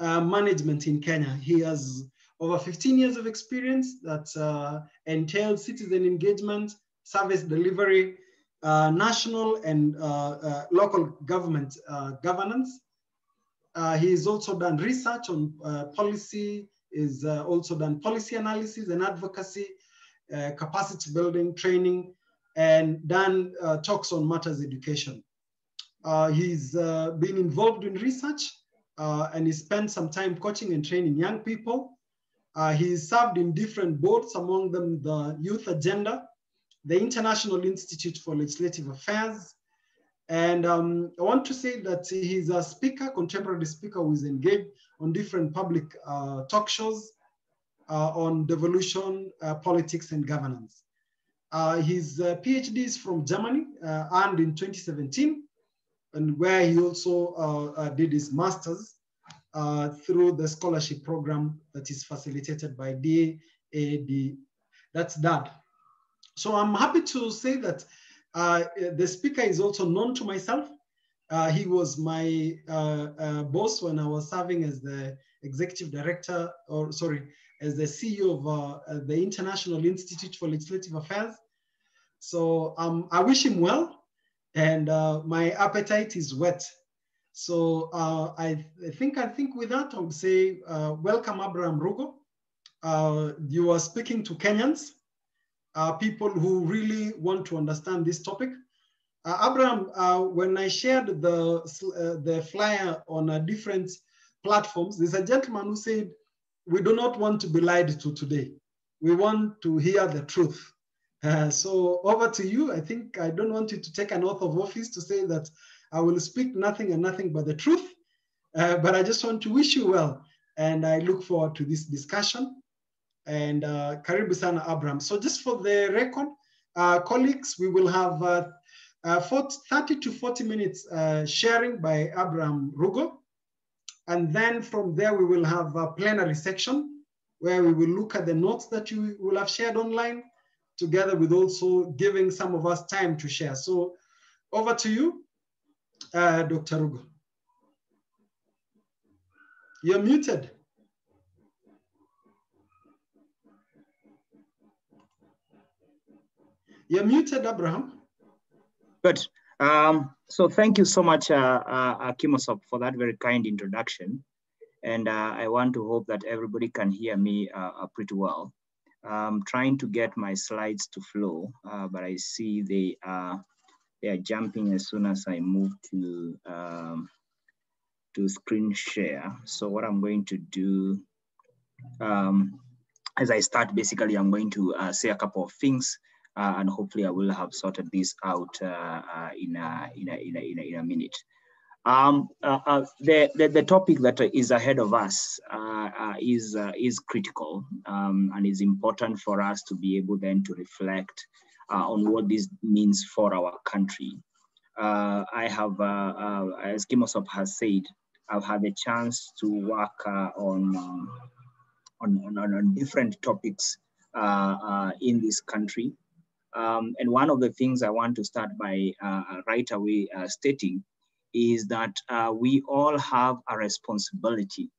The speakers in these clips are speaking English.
uh, management in Kenya. He has over 15 years of experience that uh, entails citizen engagement, service delivery, uh, national and uh, uh, local government uh, governance. he's also done research on policy, is also done policy analysis and advocacy, capacity building, training, and done talks on matters education. he's been involved in research and he spent some time coaching and training young people. Uh, he served in different boards, among them the Youth Agenda, the International Institute for Legislative Affairs. And um, I want to say that he's a speaker, contemporary speaker who is engaged on different public uh, talk shows uh, on devolution, uh, politics, and governance. Uh, his uh, PhD is from Germany, earned in 2017, and where he also did his master's through the scholarship program that is facilitated by DAAD. That's DAD, so I'm happy to say that uh, the speaker is also known to myself. Uh, he was my uh, uh boss when I was serving as the executive director, or sorry, as the CEO of uh, the International Institute for Legislative Affairs. So um, I wish him well, and uh, my appetite is whet. So I, I, think I think with that I would say welcome Abraham Rugo. you are speaking to Kenyans uh, people who really want to understand this topic. Uh, Abraham, uh, when I shared the, uh, the flyer on uh, different platforms, there's a gentleman who said, we do not want to be lied to today. We want to hear the truth. Uh, so over to you. I think I don't want you to take an oath of office to say that I will speak nothing and nothing but the truth. but I just want to wish you well. And I look forward to this discussion and uh, karibu sana Abraham. So just for the record, uh, colleagues, we will have uh, uh 40, 30 to 40 minutes uh, sharing by Abraham Rugo. And then from there, we will have a plenary section where we will look at the notes that you will have shared online together with also giving some of us time to share. So over to you, uh, Dr. Rugo. You're muted. You're muted, Abraham. Good. Um, so thank you so much, uh, uh, Kimosop, for that very kind introduction. And uh, I want to hope that everybody can hear me uh, uh pretty well. I'm trying to get my slides to flow, uh, but I see they are, they are jumping as soon as I move to, um, to screen share. So what I'm going to do, um, as I start, basically, I'm going to uh, say a couple of things uh, and hopefully I will have sorted this out uh, uh, in, a, in, a, in, a, in a minute. Um, uh, uh, the, the, the, topic that is ahead of us uh, is, is critical um, and is important for us to be able then to reflect on what this means for our country. I have, as Kimosop has said, I've had a chance to work on, um, on, on, on, different topics in this country. Um, and one of the things I want to start by uh, right away uh, stating is that uh, we all have a responsibility.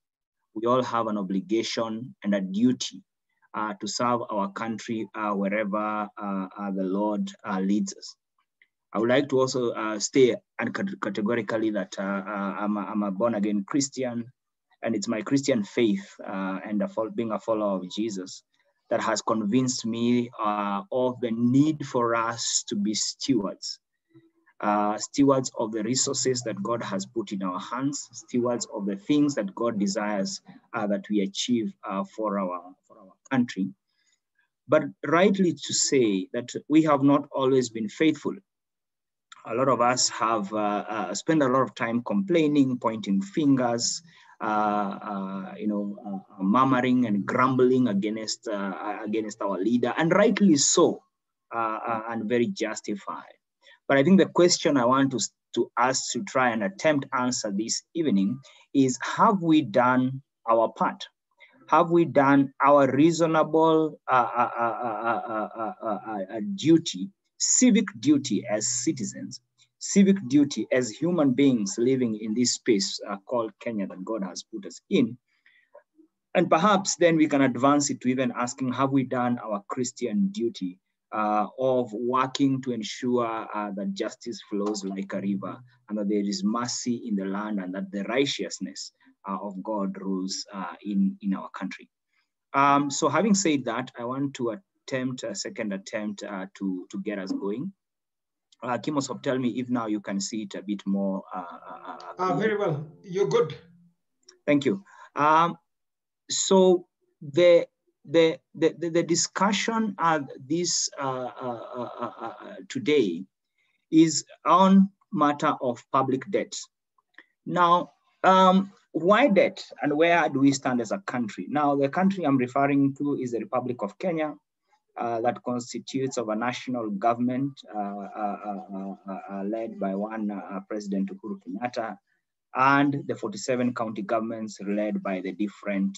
We all have an obligation and a duty uh, to serve our country uh, wherever uh, the Lord leads us. I would like to also state categorically that I'm a, I'm, a, born again Christian and it's my Christian faith and a, being a follower of Jesus that has convinced me uh, of the need for us to be stewards. Uh, stewards of the resources that God has put in our hands, stewards of the things that God desires uh, that we achieve uh, for, our, for our country. But rightly to say that we have not always been faithful. A lot of us have uh, uh, spent a lot of time complaining, pointing fingers, you know, murmuring and grumbling against against our leader, and rightly so, and very justified. But I think the question I want to, to ask to try and attempt answer this evening is, have we done our part? Have we done our reasonable uh, uh, uh, duty, civic duty as citizens civic duty as human beings living in this space uh, called Kenya that God has put us in. And perhaps then we can advance it to even asking, have we done our Christian duty uh, of working to ensure uh, that justice flows like a river and that there is mercy in the land and that the righteousness uh, of God rules uh, in, in our country. Um, so having said that, I want to attempt a second attempt uh, to, to get us going. Uh, Kimosop, tell me if now you can see it a bit more. Uh, very well, you're good. Thank you. Um, so the the, the, the discussion at this uh, uh, uh, today is on matter of public debt. Now, um, why debt and where do we stand as a country? Now, the country I'm referring to is the Republic of Kenya uh, that constitutes of a national government uh, uh, led by one President Uhuru Kenyatta and the 47 county governments led by the different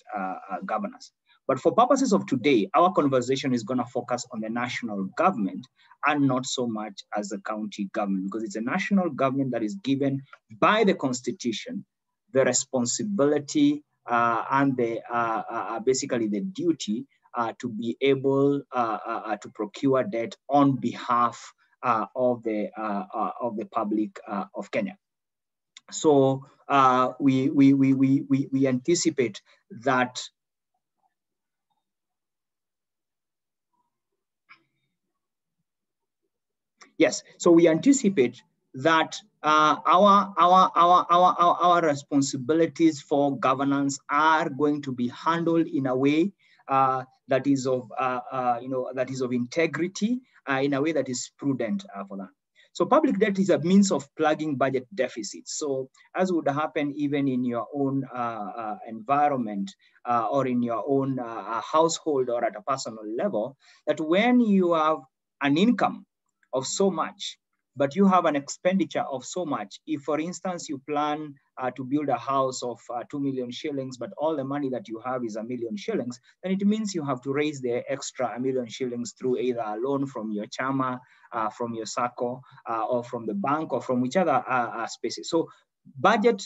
governors. But for purposes of today, our conversation is going to focus on the national government and not so much as the county government, because it's a national government that is given by the constitution the responsibility uh, and the uh, uh, basically the duty uh, to be able uh, uh, to procure debt on behalf of the of the public of Kenya. So we, we, we, we, we anticipate that Yes, so we anticipate that uh, our, our, our, our, our, our responsibilities for governance are going to be handled in a way uh, that is of, uh, uh you know, that is of integrity, uh, in a way that is prudent uh, for that. So public debt is a means of plugging budget deficits. So as would happen even in your own environment or in your own household or at a personal level, that when you have an income of so much, but you have an expenditure of so much. If, for instance, you plan uh, to build a house of uh, 2 million shillings, but all the money that you have is a million shillings, then it means you have to raise the extra a million shillings through either a loan from your chama, uh, from your SACCO, uh, or from the bank, or from which other uh, uh, spaces. So budget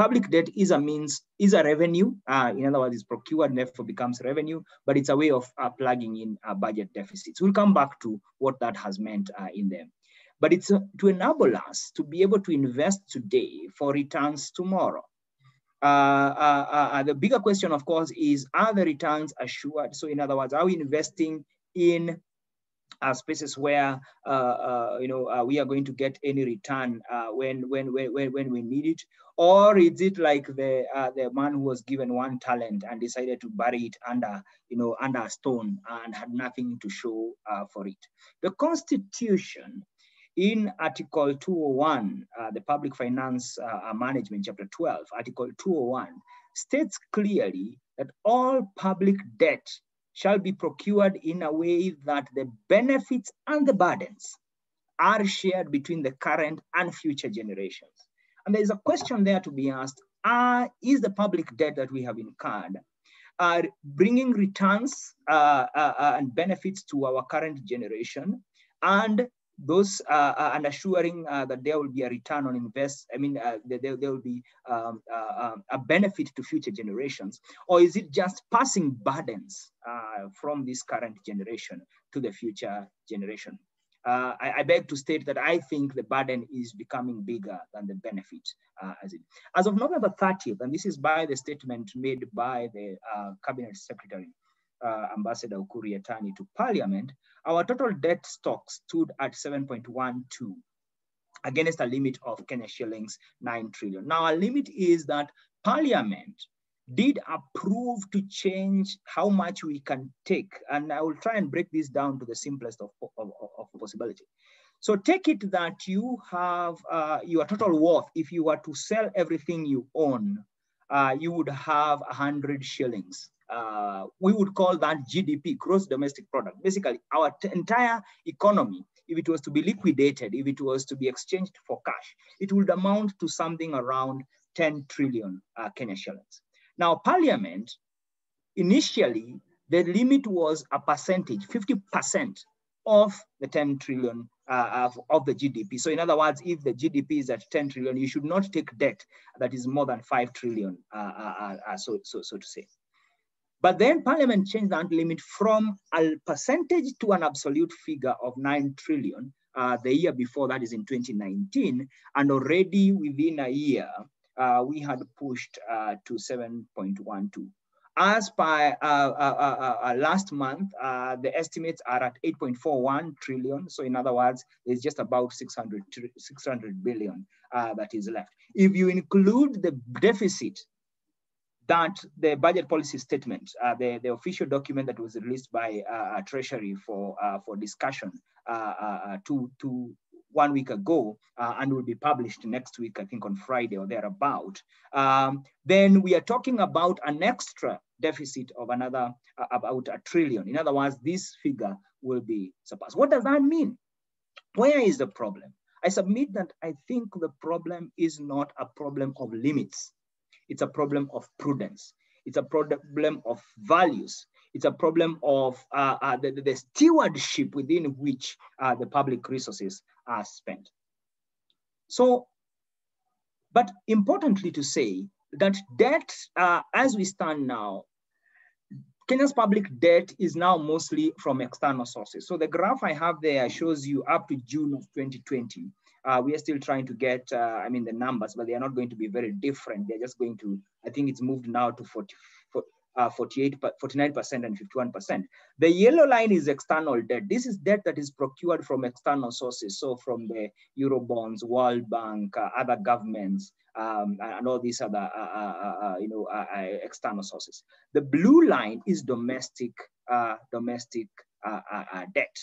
public debt is a means, is a revenue. Uh, in other words, it's procured and therefore becomes revenue, but it's a way of uh, plugging in uh, budget deficits. We'll come back to what that has meant uh, in them. But it's uh, to enable us to be able to invest today for returns tomorrow. Uh, the bigger question, of course, is are the returns assured? So in other words, are we investing in uh, spaces where uh, uh, you know we are going to get any return when, when when when we need it, or is it like the uh, the man who was given one talent and decided to bury it under you know under a stone and had nothing to show uh, for it? The constitution in article 201 uh, the public finance uh, uh, management chapter 12 article 201 states clearly that all public debt shall be procured in a way that the benefits and the burdens are shared between the current and future generations. And there's a question there to be asked, uh, is the public debt that we have incurred uh, bringing returns uh, uh, uh and benefits to our current generation? And those uh, uh, and assuring that there will be a return on invest. I mean, there, there will be um, um, a benefit to future generations, or is it just passing burdens from this current generation to the future generation? uh, I, I, beg to state that I think the burden is becoming bigger than the benefit. Uh, as, it, as of November 30th, and this is by the statement made by the uh, Cabinet Secretary, uh, Ambassador Ukur Yatani to Parliament, our total debt stock stood at 7.12 against a limit of Kenya shillings 9 trillion. Now, our limit is that Parliament did approve to change how much we can take. And I will try and break this down to the simplest of, of, of possibility. So take it that you have uh, your total worth. If you were to sell everything you own, uh, you would have 100 shillings. Uh, we would call that GDP, gross domestic product. Basically, our entire economy, if it was to be liquidated, if it was to be exchanged for cash, it would amount to something around 10 trillion uh, Kenya shillings. Now, Parliament, initially, the limit was a percentage, 50% of the 10 trillion uh, of, of, the GDP. So in other words, if the GDP is at 10 trillion, you should not take debt that is more than 5 trillion, uh, uh, uh, so, so, so to say. But then Parliament changed that limit from a percentage to an absolute figure of 9 trillion. Uh, the year before that is in 2019. And already within a year, uh, we had pushed uh, to 7.12. As by uh, uh, uh, last month, the estimates are at 8.41 trillion. So in other words, there's just about 600, 600 billion that is left. If you include the deficit that the budget policy statement, uh, the, the official document that was released by uh, Treasury for, uh, for discussion two, two, one week ago uh, and will be published next week, I think on Friday or thereabout, um, then we are talking about an extra deficit of another uh, about a trillion. In other words, this figure will be surpassed. What does that mean? Where is the problem? I submit that I think the problem is not a problem of limits. It's a problem of prudence. It's a problem of values. It's a problem of uh, uh, the, the, stewardship within which uh, the public resources are spent. So, but importantly to say that debt, uh, as we stand now, Kenya's public debt is now mostly from external sources. So the graph I have there shows you up to June of 2020. Uh, we are still trying to get, uh, I mean, the numbers, but they are not going to be very different. They're just going to, I think it's moved now to 40, uh, 48, 49% and 51%. The yellow line is external debt. This is debt that is procured from external sources. So from the Eurobonds, World Bank, uh, other governments, um, and all these other, uh, uh, uh, uh you know, external sources. The blue line is domestic, domestic debt.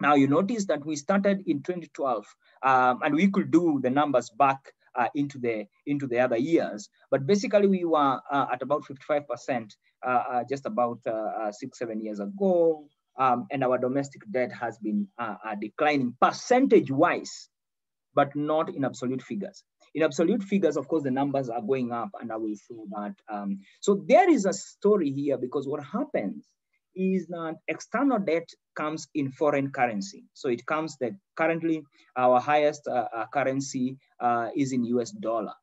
Now you notice that we started in 2012 um, and we could do the numbers back uh, into the into the other years. But basically, we were uh, at about 55% uh, uh, just about uh, six seven years ago, um, and our domestic debt has been declining percentage wise, but not in absolute figures. In absolute figures, of course, the numbers are going up, and I will show that. Um, so there is a story here because what happens is that external debt comes in foreign currency. So it comes that currently our highest uh, uh, currency uh, is in US dollar.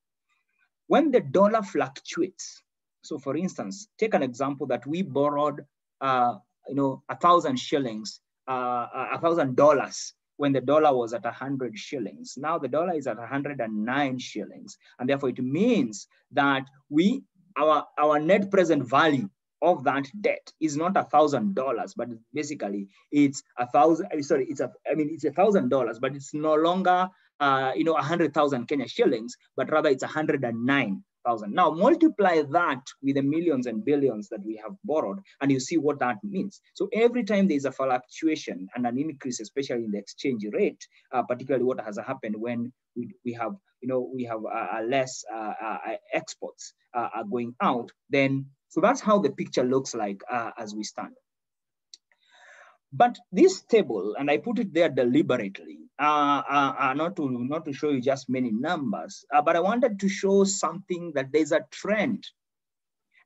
When the dollar fluctuates, so for instance, take an example that we borrowed, uh, you know, a thousand shillings, uh, a thousand dollars when the dollar was at 100 shillings. Now the dollar is at 109 shillings. And therefore it means that we, our, our net present value of that debt is not a thousand dollars, but basically it's a thousand. Sorry, it's a. I mean, it's a thousand dollars, but it's no longer uh, you know a hundred thousand Kenya shillings, but rather it's a hundred and nine thousand. Now multiply that with the millions and billions that we have borrowed, and you see what that means. So every time there is a fluctuation and an increase, especially in the exchange rate, uh, particularly what has happened when we, we have you know we have uh, less uh, uh, exports uh, going out, then so that's how the picture looks like uh, as we stand. But this table, and I put it there deliberately, uh, uh, uh, not, to, not to show you just many numbers, uh, but I wanted to show something that there's a trend.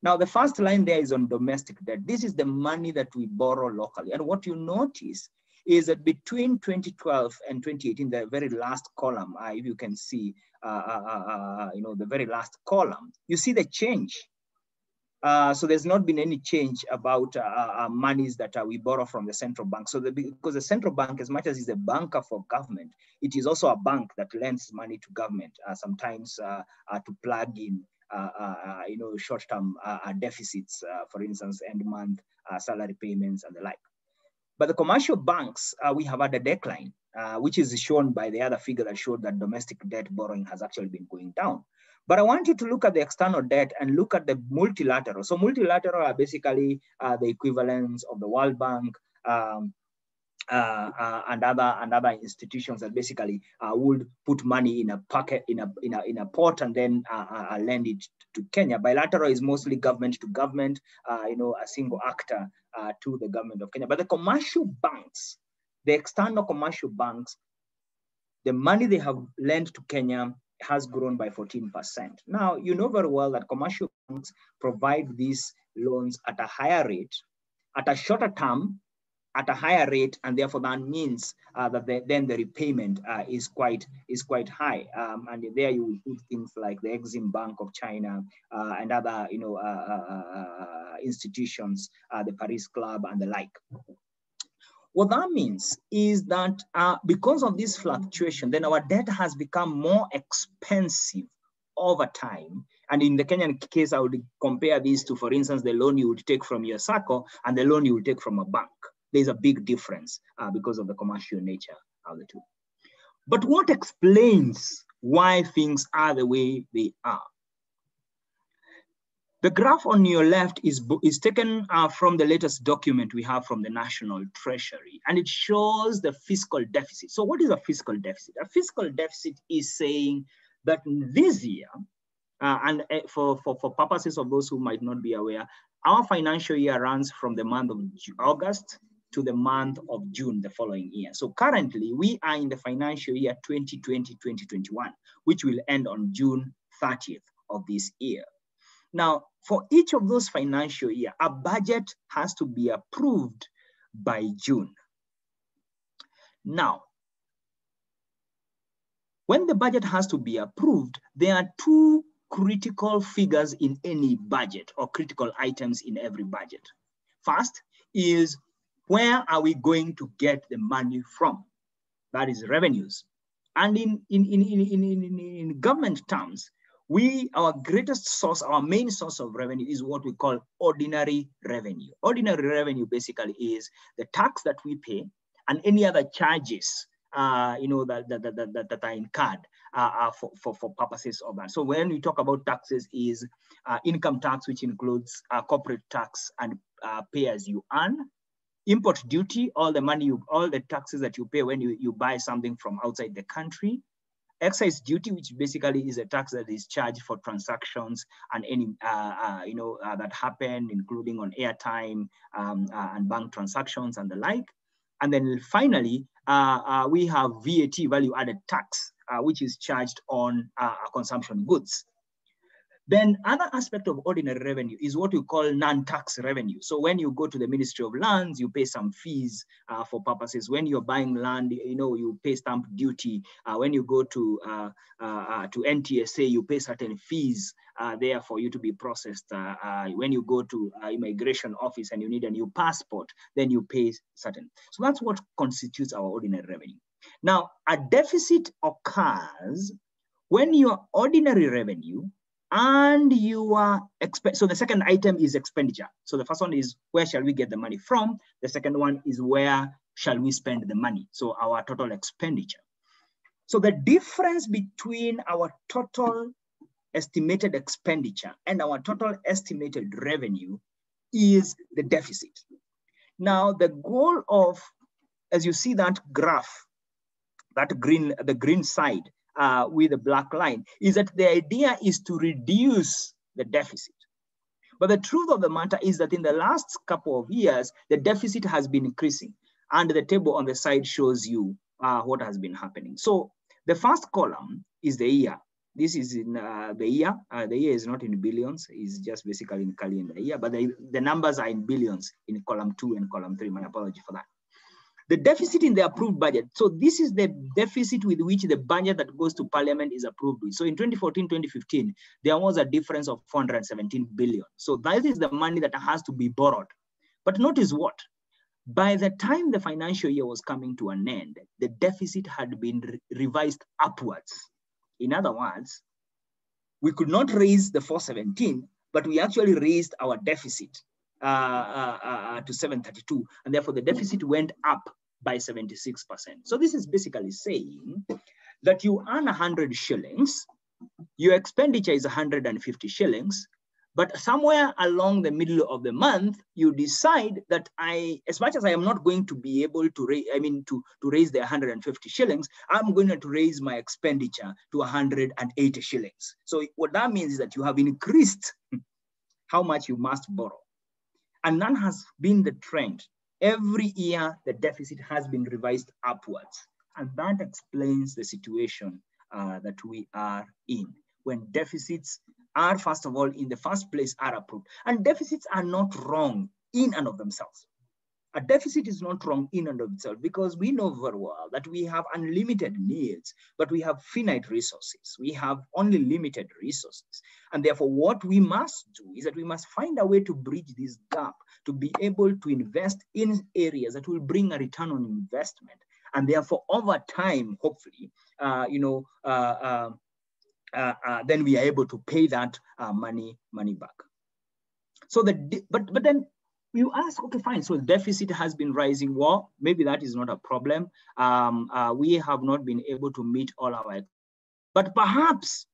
Now, the first line there is on domestic debt. This is the money that we borrow locally. And what you notice is that between 2012 and 2018, the very last column, uh, if you can see, uh, you know, the very last column, you see the change uh, so there's not been any change about uh, uh, monies that uh, we borrow from the central bank. So the, because the central bank, as much as is a banker for government, it is also a bank that lends money to government, uh, sometimes uh, to plug in, you know, short-term deficits, for instance, end month salary payments and the like. But the commercial banks, we have had a decline, which is shown by the other figure that showed that domestic debt borrowing has actually been going down. But I want you to look at the external debt and look at the multilateral. So multilateral are basically uh, the equivalents of the World Bank um, uh, uh, and other and other institutions that basically uh, would put money in a pocket in a in a in a pot and then uh, uh, lend it to Kenya. Bilateral is mostly government to government, you know, a single actor to the government of Kenya. But the commercial banks, the external commercial banks, the money they have lent to Kenya has grown by 14%. Now, you know very well that commercial banks provide these loans at a higher rate, at a shorter term, at a higher rate, and therefore that means uh, that the, then the repayment uh, is quite is quite high. Um, and there you put things like the Exim Bank of China uh, and other you know uh, uh, uh, institutions, the Paris Club and the like. What that means is that because of this fluctuation, then our debt has become more expensive over time. And in the Kenyan case, I would compare these to, for instance, the loan you would take from your SACCO and the loan you would take from a bank there's a big difference uh, because of the commercial nature of the two. But what explains why things are the way they are? The graph on your left is, is taken uh, from the latest document we have from the National Treasury, and it shows the fiscal deficit. So what is a fiscal deficit? A fiscal deficit is saying that this year, uh, and uh, for, for, for purposes of those who might not be aware, our financial year runs from the month of August to the month of June the following year. So currently we are in the financial year 2020-2021, which will end on June 30th of this year. Now, for each of those financial year, a budget has to be approved by June. Now, when the budget has to be approved, there are two critical figures in any budget or critical items in every budget. First is where are we going to get the money from? That is revenues. And in, in, in, in, in, in, government terms, we, our greatest source, our main source of revenue is what we call ordinary revenue. Ordinary revenue basically is the tax that we pay and any other charges uh, you know, that, that, that, that, that are incurred uh, uh, for, for, for purposes of that. So when we talk about taxes is uh, income tax, which includes uh, corporate tax and uh, pay as you earn, import duty, all the money, you, all the taxes that you pay when you, you buy something from outside the country, excise duty, which basically is a tax that is charged for transactions and any, uh, uh, you know, uh, that happen, including on airtime um, uh, and bank transactions and the like. And then finally, uh, uh, we have VAT, value added tax, which is charged on consumption goods. Then other aspect of ordinary revenue is what you call non-tax revenue. So when you go to the Ministry of Lands, you pay some fees uh, for purposes. When you're buying land, you know, you pay stamp duty. Uh, when you go to uh, uh, uh to NTSA, you pay certain fees uh, there for you to be processed. when you go to immigration office and you need a new passport, then you pay certain. So that's what constitutes our ordinary revenue. Now, a deficit occurs when your ordinary revenue and you are so the second item is expenditure. So the first one is where shall we get the money from? The second one is where shall we spend the money? So our total expenditure. So the difference between our total estimated expenditure and our total estimated revenue is the deficit. Now the goal of as you see that graph that green the green side uh, with a black line is that the idea is to reduce the deficit. But the truth of the matter is that in the last couple of years, the deficit has been increasing. And the table on the side shows you uh, what has been happening. So the first column is the year. This is in uh, the year. Uh, the year is not in billions. It's just basically in calendar year, but the, the numbers are in billions in column two and column three. My apology for that. The deficit in the approved budget. So this is the deficit with which the budget that goes to parliament is approved with. So in 2014, 2015, there was a difference of 417 billion. So that is the money that has to be borrowed. But notice what? By the time the financial year was coming to an end, the deficit had been re revised upwards. In other words, we could not raise the 417, but we actually raised our deficit uh, uh, uh, to 732. And therefore the deficit went up by 76%. So this is basically saying that you earn 100 shillings, your expenditure is 150 shillings, but somewhere along the middle of the month, you decide that I, as much as I am not going to be able to raise, I mean, to, to raise the 150 shillings, I'm going to raise my expenditure to 180 shillings. So what that means is that you have increased how much you must borrow. And that has been the trend Every year, the deficit has been revised upwards. And that explains the situation uh, that we are in when deficits are, first of all, in the first place, are approved. And deficits are not wrong in and of themselves. A deficit is not wrong in and of itself because we know very well that we have unlimited needs, but we have finite resources. We have only limited resources. And therefore, what we must do is that we must find a way to bridge this gap to be able to invest in areas that will bring a return on investment. And therefore, over time, hopefully, uh, you know, uh, uh, uh, uh then we are able to pay that uh, money money back. So the but but then you ask, okay, fine. So deficit has been rising. Well, maybe that is not a problem. Um, uh, we have not been able to meet all our, but perhaps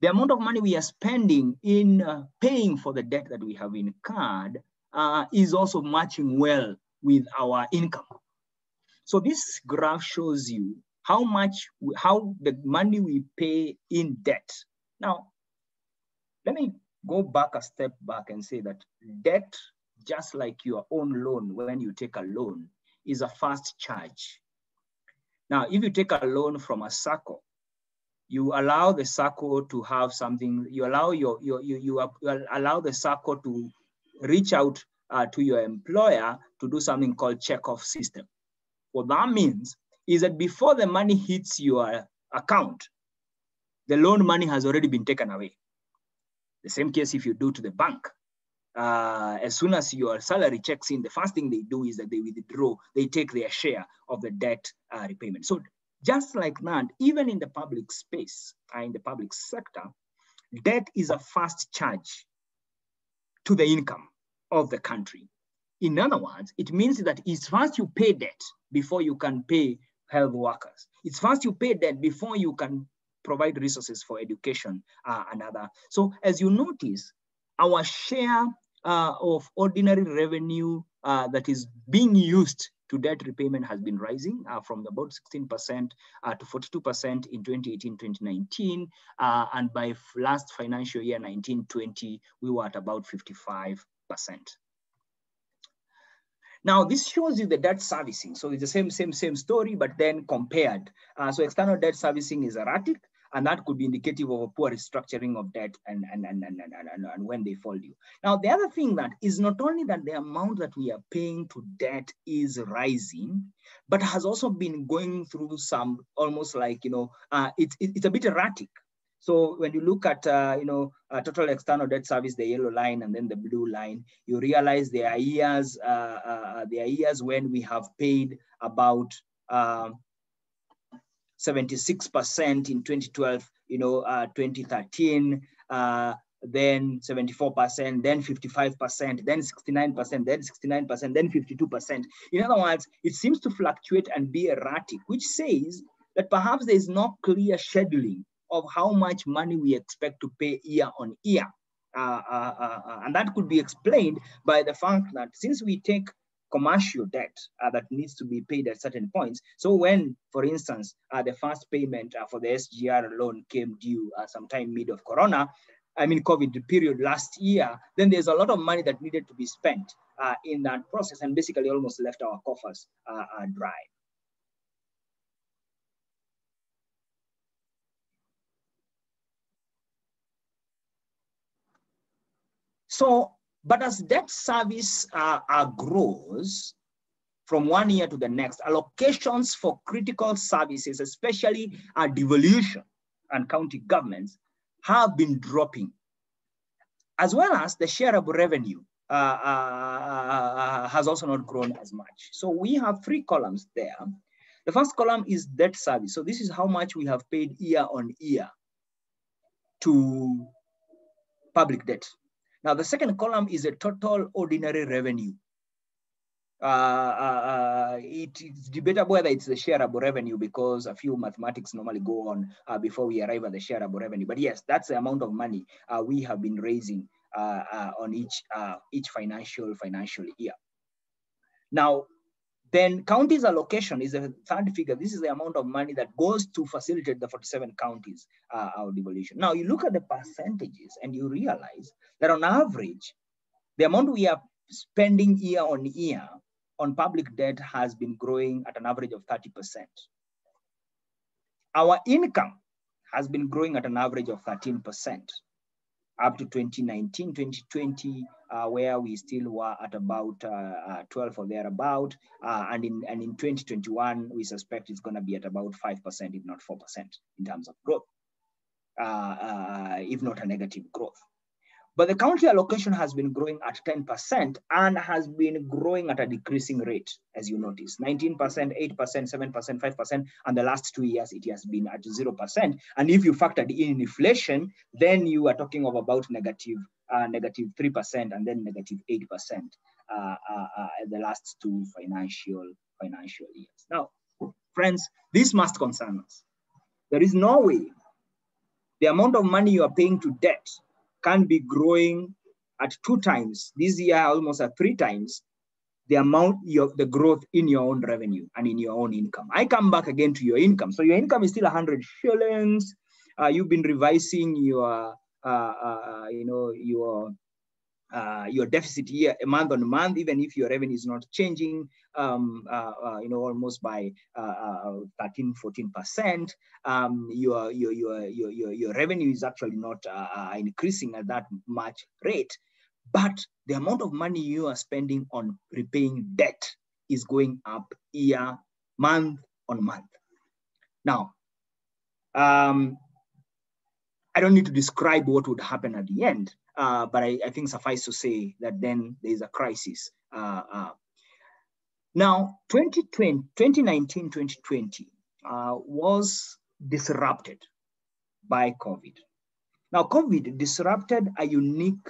the amount of money we are spending in uh, paying for the debt that we have incurred uh, is also matching well with our income. So this graph shows you how much, how the money we pay in debt. Now, let me go back a step back and say that debt, just like your own loan, when you take a loan, is a fast charge. Now, if you take a loan from a SACCO, you allow the SACCO to have something, you allow your, your you, you, allow the SACCO to reach out uh, to your employer to do something called check-off system. What that means is that before the money hits your account, the loan money has already been taken away. The same case if you do to the bank. Uh, as soon as your salary checks in, the first thing they do is that they withdraw, they take their share of the debt uh, repayment. So just like that, even in the public space, uh, in the public sector, debt is a fast charge to the income of the country. In other words, it means that it's first you pay debt before you can pay health workers. It's first you pay debt before you can provide resources for education uh, and other. So as you notice, our share uh, of ordinary revenue uh, that is being used to debt repayment has been rising uh, from about 16% uh, to 42% in 2018-2019. Uh, and by last financial year, 1920, we were at about 55%. Now, this shows you the debt servicing. So it's the same, same, same story, but then compared. Uh, so external debt servicing is erratic and that could be indicative of a poor restructuring of debt and, and, and, and, and, and, and when they fall due. Now, the other thing that is not only that the amount that we are paying to debt is rising, but has also been going through some almost like, you know, uh, it, it, it's a bit erratic. So when you look at, uh, you know, uh, total external debt service, the yellow line and then the blue line, you realize there are years, uh, uh there are years when we have paid about um, 76% in 2012, you know, uh, 2013, uh, then 74%, then 55%, then 69%, then 69%, then 52%. In other words, it seems to fluctuate and be erratic, which says that perhaps there is no clear scheduling of how much money we expect to pay year on year. Uh, uh, uh, uh and that could be explained by the fact that since we take commercial debt uh, that needs to be paid at certain points. So when, for instance, uh, the first payment uh, for the SGR loan came due uh, sometime mid of Corona, I mean COVID period last year, then there's a lot of money that needed to be spent uh, in that process and basically almost left our coffers uh, dry. So but as debt service uh, uh, grows from one year to the next, allocations for critical services, especially uh, devolution and county governments, have been dropping, as well as the share of revenue uh, uh, uh, has also not grown as much. So we have three columns there. The first column is debt service. So this is how much we have paid year on year to public debt. Now, the second column is a total ordinary revenue. Uh, uh, uh, it is debatable whether it's the shareable revenue because a few mathematics normally go on uh, before we arrive at the shareable revenue. But yes, that's the amount of money uh, we have been raising on each each financial financial year. Now, then counties allocation is a third figure. This is the amount of money that goes to facilitate the 47 counties uh, our devolution. Now you look at the percentages and you realize that on average, the amount we are spending year on year on public debt has been growing at an average of 30%. Our income has been growing at an average of 13% up to 2019, 2020, uh, Uh, where we still were at about uh, uh 12 or thereabout. Uh, and, in, and in 2021, we suspect it's going to be at about 5%, if not 4% in terms of growth, if not a negative growth. But the county allocation has been growing at 10% and has been growing at a decreasing rate, as you notice 19%, 8%, 7%, 5%, and the last two years it has been at 0%. And if you factored in inflation, then you are talking of about negative, uh, negative 3% and then negative 8% uh, uh, uh, the last two financial, financial years. Now, friends, this must concern us. There is no way the amount of money you are paying to debt can be growing at two times, this year almost at three times, the amount of the growth in your own revenue and in your own income. I come back again to your income. So your income is still 100 shillings. Uh, you've been revising your, uh, uh, uh you know, your uh, your deficit year month on month, even if your revenue is not changing, um, uh, uh, you know, almost by uh, uh, 13, 14 percent, um, your, your, your, your, your revenue is actually not uh, increasing at that much rate. But the amount of money you are spending on repaying debt is going up year, month on month. Now, um, I don't need to describe what would happen at the end, uh, but I, I, think suffice to say that then there is a crisis. Uh, uh. Now, 2020, 2019, 2020 uh, was disrupted by COVID. Now, COVID disrupted a unique,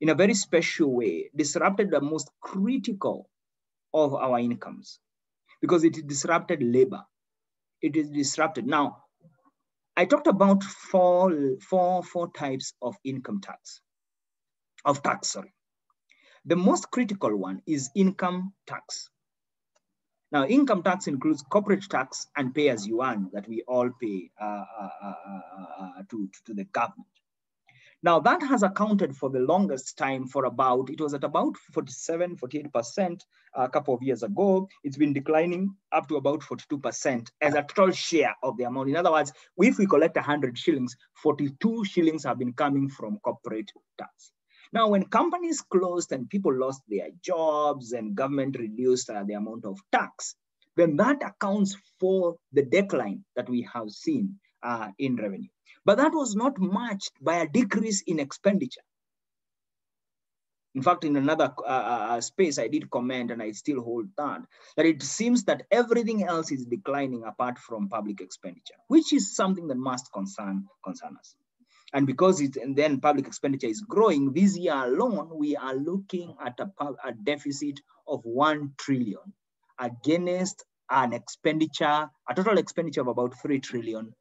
in a very special way, disrupted the most critical of our incomes because it disrupted labor. It is disrupted. Now, I talked about four, four, four types of income tax, of tax, sorry. The most critical one is income tax. Now, income tax includes corporate tax and pay as you earn that we all pay uh, uh, uh, to, to the government. Now that has accounted for the longest time for about, it was at about 47, 48% a couple of years ago. It's been declining up to about 42% as a total share of the amount. In other words, if we collect 100 shillings, 42 shillings have been coming from corporate tax. Now, when companies closed and people lost their jobs and government reduced uh, the amount of tax, then that accounts for the decline that we have seen uh, in revenue. But that was not matched by a decrease in expenditure. In fact, in another uh, uh, uh, space, I did comment, and I still hold that, that it seems that everything else is declining apart from public expenditure, which is something that must concern, concern us. And because it, and then public expenditure is growing, this year alone, we are looking at a, a deficit of 1 trillion against an expenditure, a total expenditure of about 3 trillion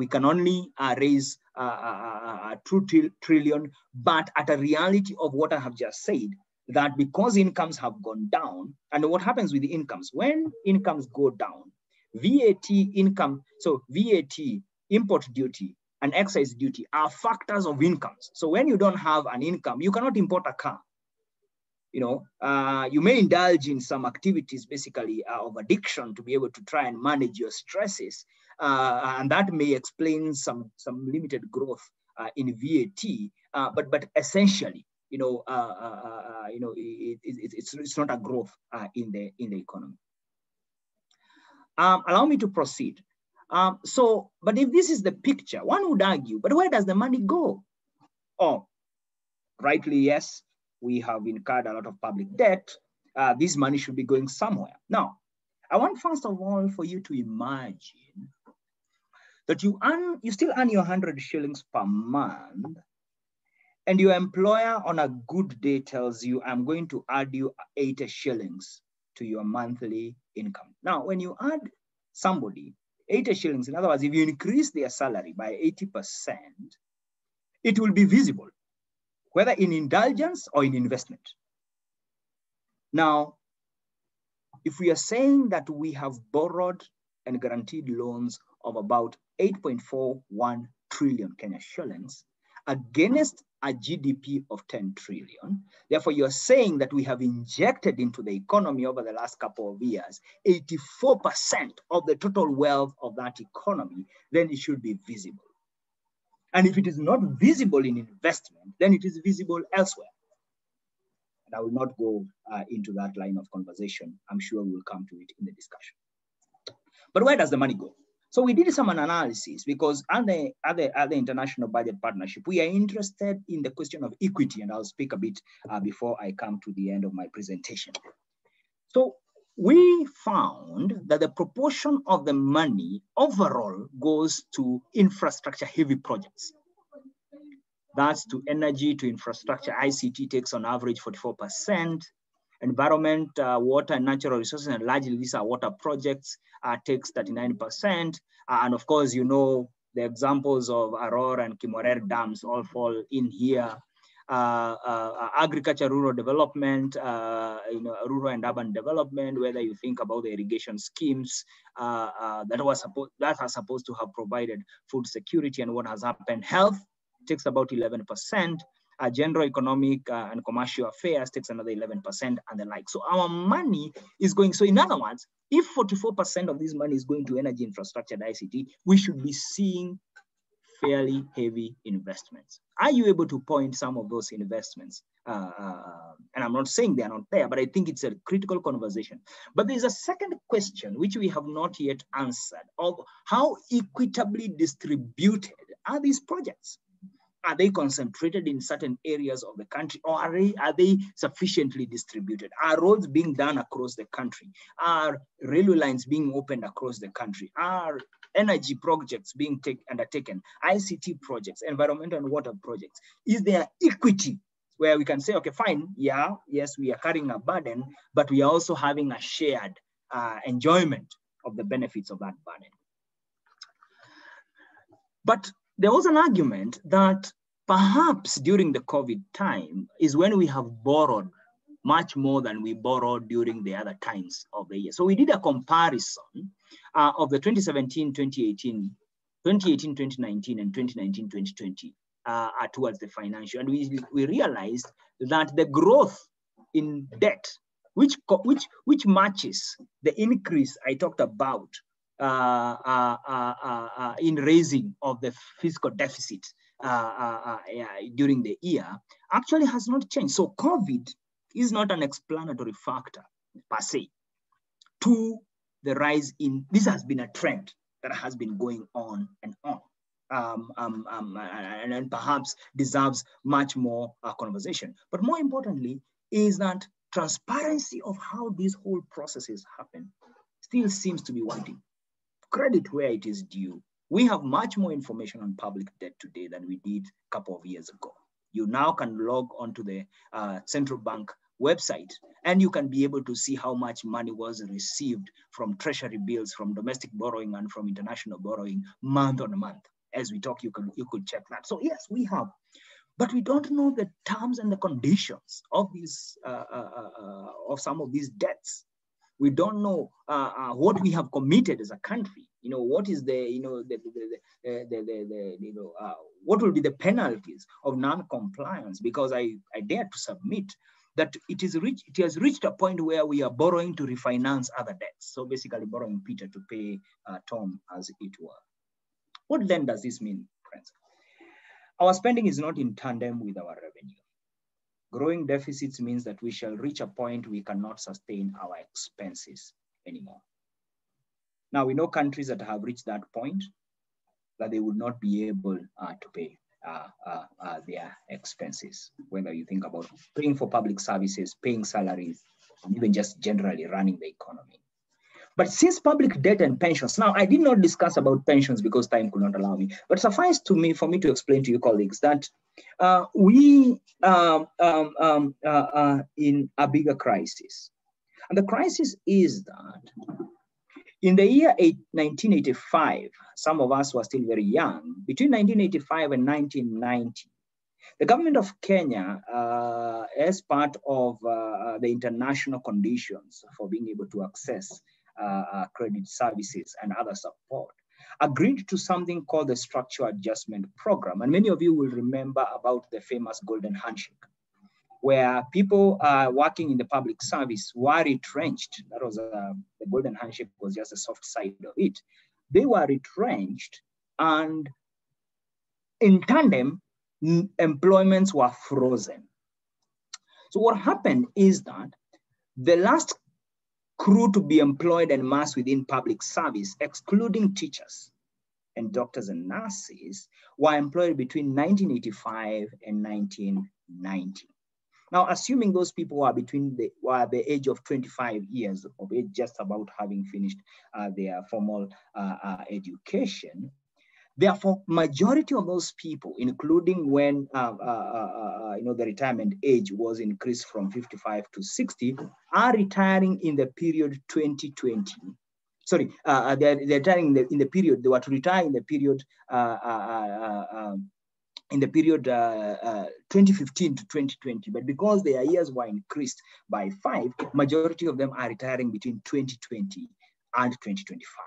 we can only uh, raise uh, uh, uh, two trillion, but at a reality of what I have just said, that because incomes have gone down, and what happens with the incomes? When incomes go down, VAT income, so VAT, import duty, and excise duty are factors of incomes. So when you don't have an income, you cannot import a car. You know, uh, you may indulge in some activities basically uh, of addiction to be able to try and manage your stresses, uh, and that may explain some, some limited growth uh, in VAT, uh, but, but essentially, you know, you know, it, it, it's, it's not a growth in, the, in the economy. Um, allow me to proceed. Um, so, but if this is the picture, one would argue, but where does the money go? Oh, rightly, yes, we have incurred a lot of public debt. Uh, this money should be going somewhere. Now, I want first of all for you to imagine that you earn, you still earn your 100 shillings per month, and your employer on a good day tells you, I'm going to add you 80 shillings to your monthly income. Now, when you add somebody 80 shillings, in other words, if you increase their salary by 80%, it will be visible, whether in indulgence or in investment. Now, if we are saying that we have borrowed and guaranteed loans of about 8.41 trillion Kenya shillings against a GDP of 10 trillion. Therefore, you're saying that we have injected into the economy over the last couple of years 84% of the total wealth of that economy, then it should be visible. And if it is not visible in investment, then it is visible elsewhere. And I will not go uh, into that line of conversation. I'm sure we'll come to it in the discussion. But where does the money go? So we did some analysis because under other, other international budget partnership, we are interested in the question of equity, and I'll speak a bit uh, before I come to the end of my presentation. So we found that the proportion of the money overall goes to infrastructure heavy projects. That's to energy, to infrastructure. ICT takes on average 44%. Environment, uh, water, and natural resources, and largely these are water projects, uh, takes 39%. Uh, and of course, you know, the examples of Arror and Kimwarer dams all fall in here. Uh, uh, agriculture, rural development, uh, you know, rural and urban development, whether you think about the irrigation schemes that was that are supposed to have provided food security and what has happened, health takes about 11%, uh, general economic uh, and commercial affairs takes another 11% and the like. So our money is going, so in other words, if 44% of this money is going to energy infrastructure and ICT, we should be seeing fairly heavy investments. Are you able to point some of those investments? Uh, uh, and I'm not saying they are not there, but I think it's a critical conversation. But there's a second question which we have not yet answered of how equitably distributed are these projects? Are they concentrated in certain areas of the country or are they, are they sufficiently distributed? Are roads being done across the country? Are railway lines being opened across the country? Are energy projects being take, undertaken, ICT projects, environmental and water projects? Is there equity where we can say, okay, fine, yeah, yes, we are carrying a burden, but we are also having a shared uh, enjoyment of the benefits of that burden. But there was an argument that perhaps during the COVID time is when we have borrowed much more than we borrowed during the other times of the year. So we did a comparison uh, of the 2017, 2018, 2018, 2019, and 2019, 2020 uh, towards the financial. And we, we realized that the growth in debt, which, which, which matches the increase I talked about uh, uh, uh, in raising of the fiscal deficit during the year actually has not changed. So COVID is not an explanatory factor per se to the rise in, this has been a trend that has been going on and on. Um, um, um, and, and, perhaps deserves much more uh, conversation. But more importantly, is that transparency of how these whole processes happen still seems to be wanting credit where it is due. We have much more information on public debt today than we did a couple of years ago. You now can log onto the uh, central bank website and you can be able to see how much money was received from treasury bills, from domestic borrowing and from international borrowing month on month. As we talk, you could, you could check that. So yes, we have, but we don't know the terms and the conditions of these, uh, uh, uh, uh of some of these debts we don't know uh, uh, what we have committed as a country. You know, what is the, you know, the, the, the, the, the, you know, uh, what will be the penalties of non-compliance? Because I, I dare to submit that it is reached, it has reached a point where we are borrowing to refinance other debts. So basically borrowing Peter to pay uh, Tom as it were. What then does this mean, friends? Our spending is not in tandem with our revenue. Growing deficits means that we shall reach a point we cannot sustain our expenses anymore. Now, we know countries that have reached that point that they would not be able uh, to pay uh, uh, uh, their expenses, whether you think about paying for public services, paying salaries, and even just generally running the economy. But since public debt and pensions, now I did not discuss about pensions because time could not allow me, but suffice to me for me to explain to you colleagues that uh, we um, um, um, uh, uh, in a bigger crisis. And the crisis is that in the year 1985, some of us were still very young, between 1985 and 1990, the government of Kenya, uh, as part of uh, the international conditions for being able to access credit services and other support, agreed to something called the Structural Adjustment Program. And many of you will remember about the famous Golden Handshake, where people uh, working in the public service were retrenched. That was uh, the Golden Handshake was just a soft side of it. They were retrenched and in tandem, employments were frozen. So what happened is that the last crew to be employed en masse within public service, excluding teachers and doctors and nurses, were employed between 1985 and 1990. Now, assuming those people were between the, were the age of 25 years of age, just about having finished uh, their formal uh, uh, education, Therefore, majority of those people, including when uh, uh, uh, uh, you know the retirement age was increased from 55 to 60, are retiring in the period 2020. Sorry, uh, uh, they're, they're retiring in the, in the period, they were to retire in the period um, in the period 2015 to 2020, but because their years were increased by five, majority of them are retiring between 2020 and 2025.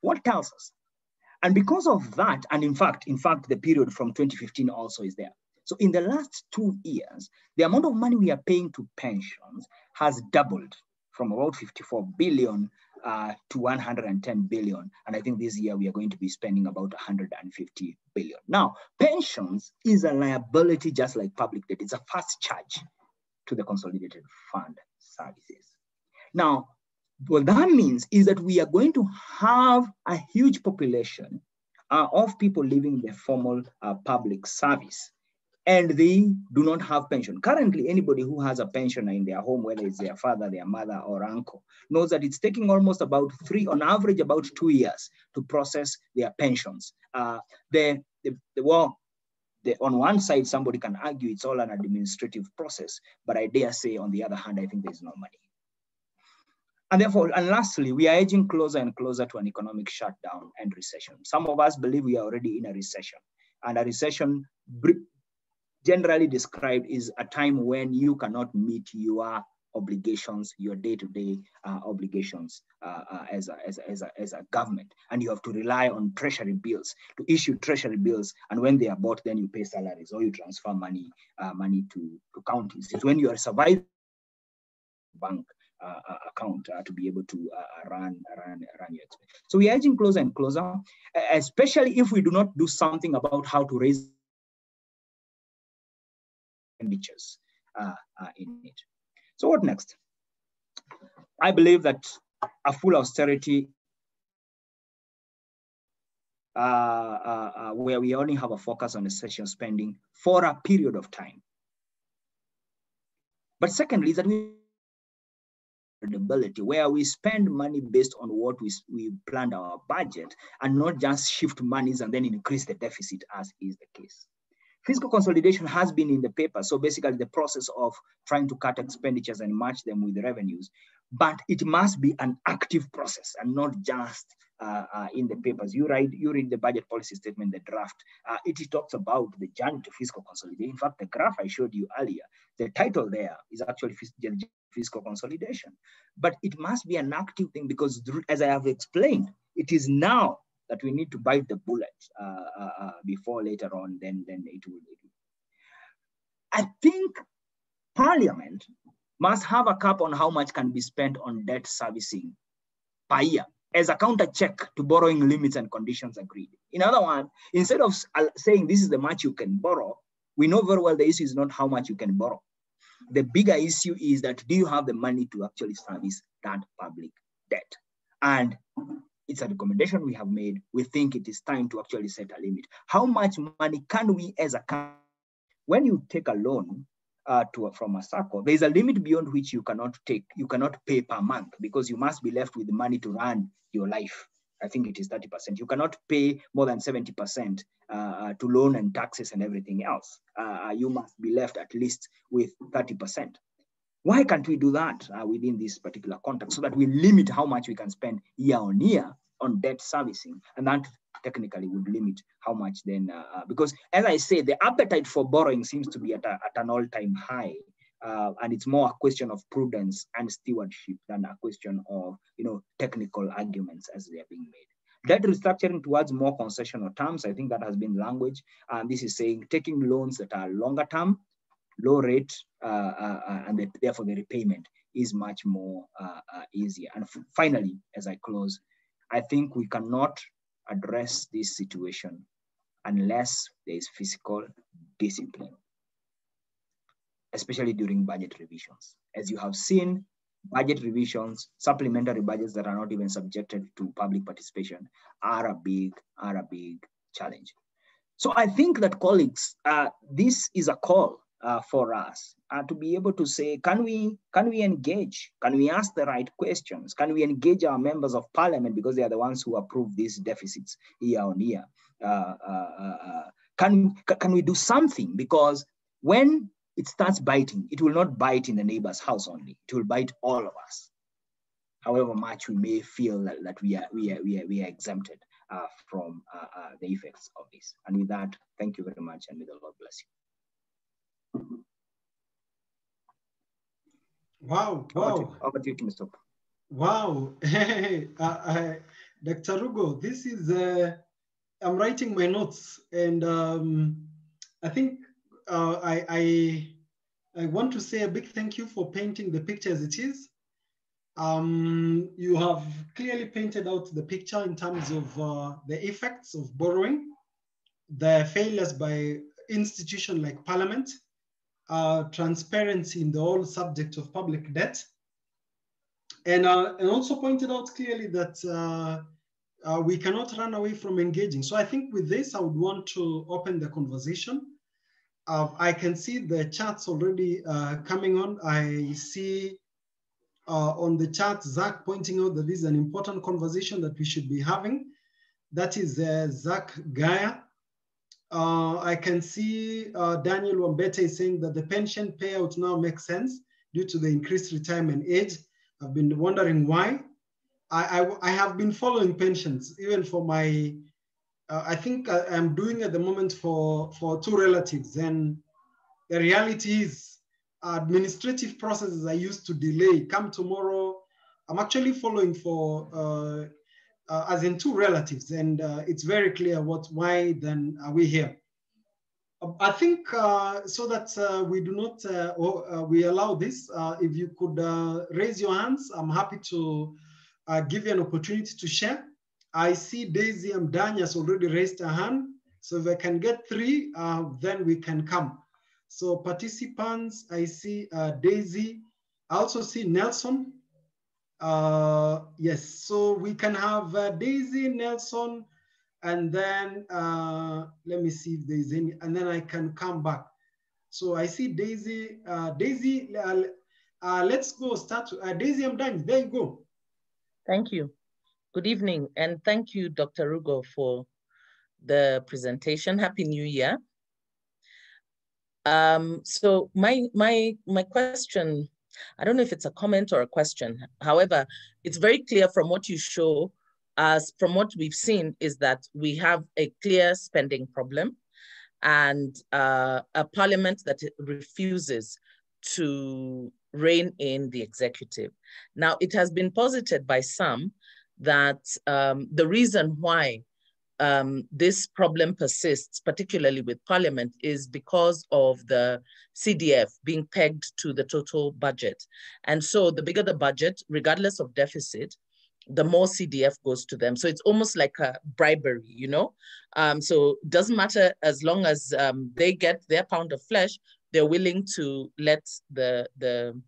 What tells us and because of that, and in fact, in fact, the period from 2015 also is there. So in the last two years, the amount of money we are paying to pensions has doubled from about 54 billion uh, to 110 billion. And I think this year we are going to be spending about 150 billion. Now, pensions is a liability just like public debt. It's a fast charge to the consolidated fund services. Now, what that means is that we are going to have a huge population uh, of people living in the formal uh, public service and they do not have pension. Currently, anybody who has a pensioner in their home, whether it's their father, their mother, or uncle, knows that it's taking almost about three, on average, about two years to process their pensions. Uh, the, the, the, well, the, on one side, somebody can argue it's all an administrative process, but I dare say, on the other hand, I think there's no money. And therefore, and lastly, we are edging closer and closer to an economic shutdown and recession. Some of us believe we are already in a recession. And a recession, generally described, is a time when you cannot meet your obligations, your day-to-day uh, obligations uh, uh, as, a, as, a, as, a, as a government. And you have to rely on treasury bills to issue treasury bills. And when they are bought, then you pay salaries or you transfer money, uh, money to, to counties. It's when you are surviving bank account uh, to be able to run, run, run your expense. So we are edging closer and closer, especially if we do not do something about how to raise expenditures in it. So what next? I believe that a full austerity uh, uh, uh, where we only have a focus on essential spending for a period of time. But secondly, that we credibility, where we spend money based on what we, we planned our budget and not just shift monies and then increase the deficit as is the case. Fiscal consolidation has been in the paper. So basically the process of trying to cut expenditures and match them with the revenues, but it must be an active process and not just uh, uh, in the papers. You read, you read the budget policy statement, the draft. Uh, it, talks about the journey to fiscal consolidation. In fact, the graph I showed you earlier, the title there is actually fiscal consolidation. But it must be an active thing because, as I have explained, it is now that we need to bite the bullet uh, uh, uh, before later on, then, then it will. Will. I think Parliament must have a cap on how much can be spent on debt servicing per year as a counter check to borrowing limits and conditions agreed. In other words, instead of saying this is the much you can borrow, we know very well the issue is not how much you can borrow. The bigger issue is that do you have the money to actually service that public debt? And it's a recommendation we have made. We think it is time to actually set a limit. How much money can we as a country, when you take a loan uh, to, from a SACCO, there is a limit beyond which you cannot take, you cannot pay per month because you must be left with money to run your life. I think it is 30%. You cannot pay more than 70% uh, uh, to loan and taxes and everything else. Uh, you must be left at least with 30%. Why can't we do that uh, within this particular context so that we limit how much we can spend year on year on debt servicing? And that technically would limit how much then, uh, uh, because as I say, the appetite for borrowing seems to be at, a, at an all-time high. Uh, and it's more a question of prudence and stewardship than a question of you know technical arguments as they are being made. Debt restructuring towards more concessional terms, I think that has been language. And this is saying taking loans that are longer term, low rate, uh, uh, uh and the, therefore the repayment is much more uh, uh, easier. And finally, as I close, I think we cannot address this situation unless there is fiscal discipline. Especially during budget revisions. As you have seen, budget revisions, supplementary budgets that are not even subjected to public participation are a big, are a big challenge. So I think that colleagues, uh, this is a call uh, for us uh, to be able to say, can we, can we engage? Can we ask the right questions? Can we engage our members of parliament because they are the ones who approve these deficits year on year? Uh, uh, uh, can, can we do something? Because when it starts biting, it will not bite in the neighbor's house only. It will bite all of us. However much we may feel that, that we, are, we, are, we, are, we are exempted uh, from uh, uh, the effects of this. And with that, thank you very much and may the Lord bless you. Wow, wow. Over to, over to you, Mr. Wow. uh, Dr. Rugo, this is, uh, I'm writing my notes and um, I think uh, I, I, I want to say a big thank you for painting the picture as it is. Um, you have clearly painted out the picture in terms of uh, the effects of borrowing, the failures by institution like parliament, uh, transparency in the whole subject of public debt, and, uh, and also pointed out clearly that uh, we cannot run away from engaging. So I think with this, I would want to open the conversation. Uh, I can see the charts already uh, coming on. I see uh, on the chat, Zach pointing out that this is an important conversation that we should be having. That is uh, Zach Gaia. Uh, I can see uh, Daniel Wambete saying that the pension payout now makes sense due to the increased retirement age. I've been wondering why. I, I, I have been following pensions, even for my uh, I think I, am doing at the moment for, for two relatives. And the reality is administrative processes I used to delay, come tomorrow. I'm actually following for, uh, uh, as in two relatives. And uh, it's very clear what, why then are we here? I think uh, so that uh, we do not, or, we allow this, if you could raise your hands, I'm happy to give you an opportunity to share. I see Daisy and has already raised a hand. So if I can get three, uh, then we can come. So participants, I see uh, Daisy. I also see Nelson. Uh, yes, so we can have uh, Daisy, Nelson, and then uh, let me see if there's any, and then I can come back. So I see Daisy. Uh, Daisy, let's go start. Daisy, I'm done. There you go. Thank you. Good evening, and thank you, Dr. Rugo, for the presentation. Happy New Year. Um, so my, my, my question, I don't know if it's a comment or a question. However, it's very clear from what you show, as from what we've seen, is that we have a clear spending problem and uh, a parliament that refuses to rein in the executive. Now, it has been posited by some that um, the reason why um, this problem persists, particularly with Parliament, is because of the CDF being pegged to the total budget. And so the bigger the budget, regardless of deficit, the more CDF goes to them. So it's almost like a bribery, you know? Um, so it doesn't matter as long as um, they get their pound of flesh, they're willing to let the, the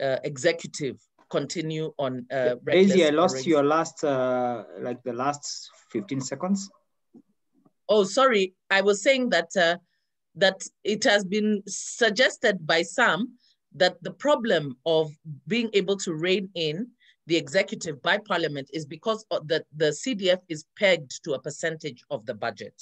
uh, executive continue on uh, Daisy, I lost your last, uh, like the last 15 seconds. Oh, sorry. I was saying that uh, that it has been suggested by some that the problem of being able to rein in the executive by parliament is because the, the CDF is pegged to a percentage of the budget.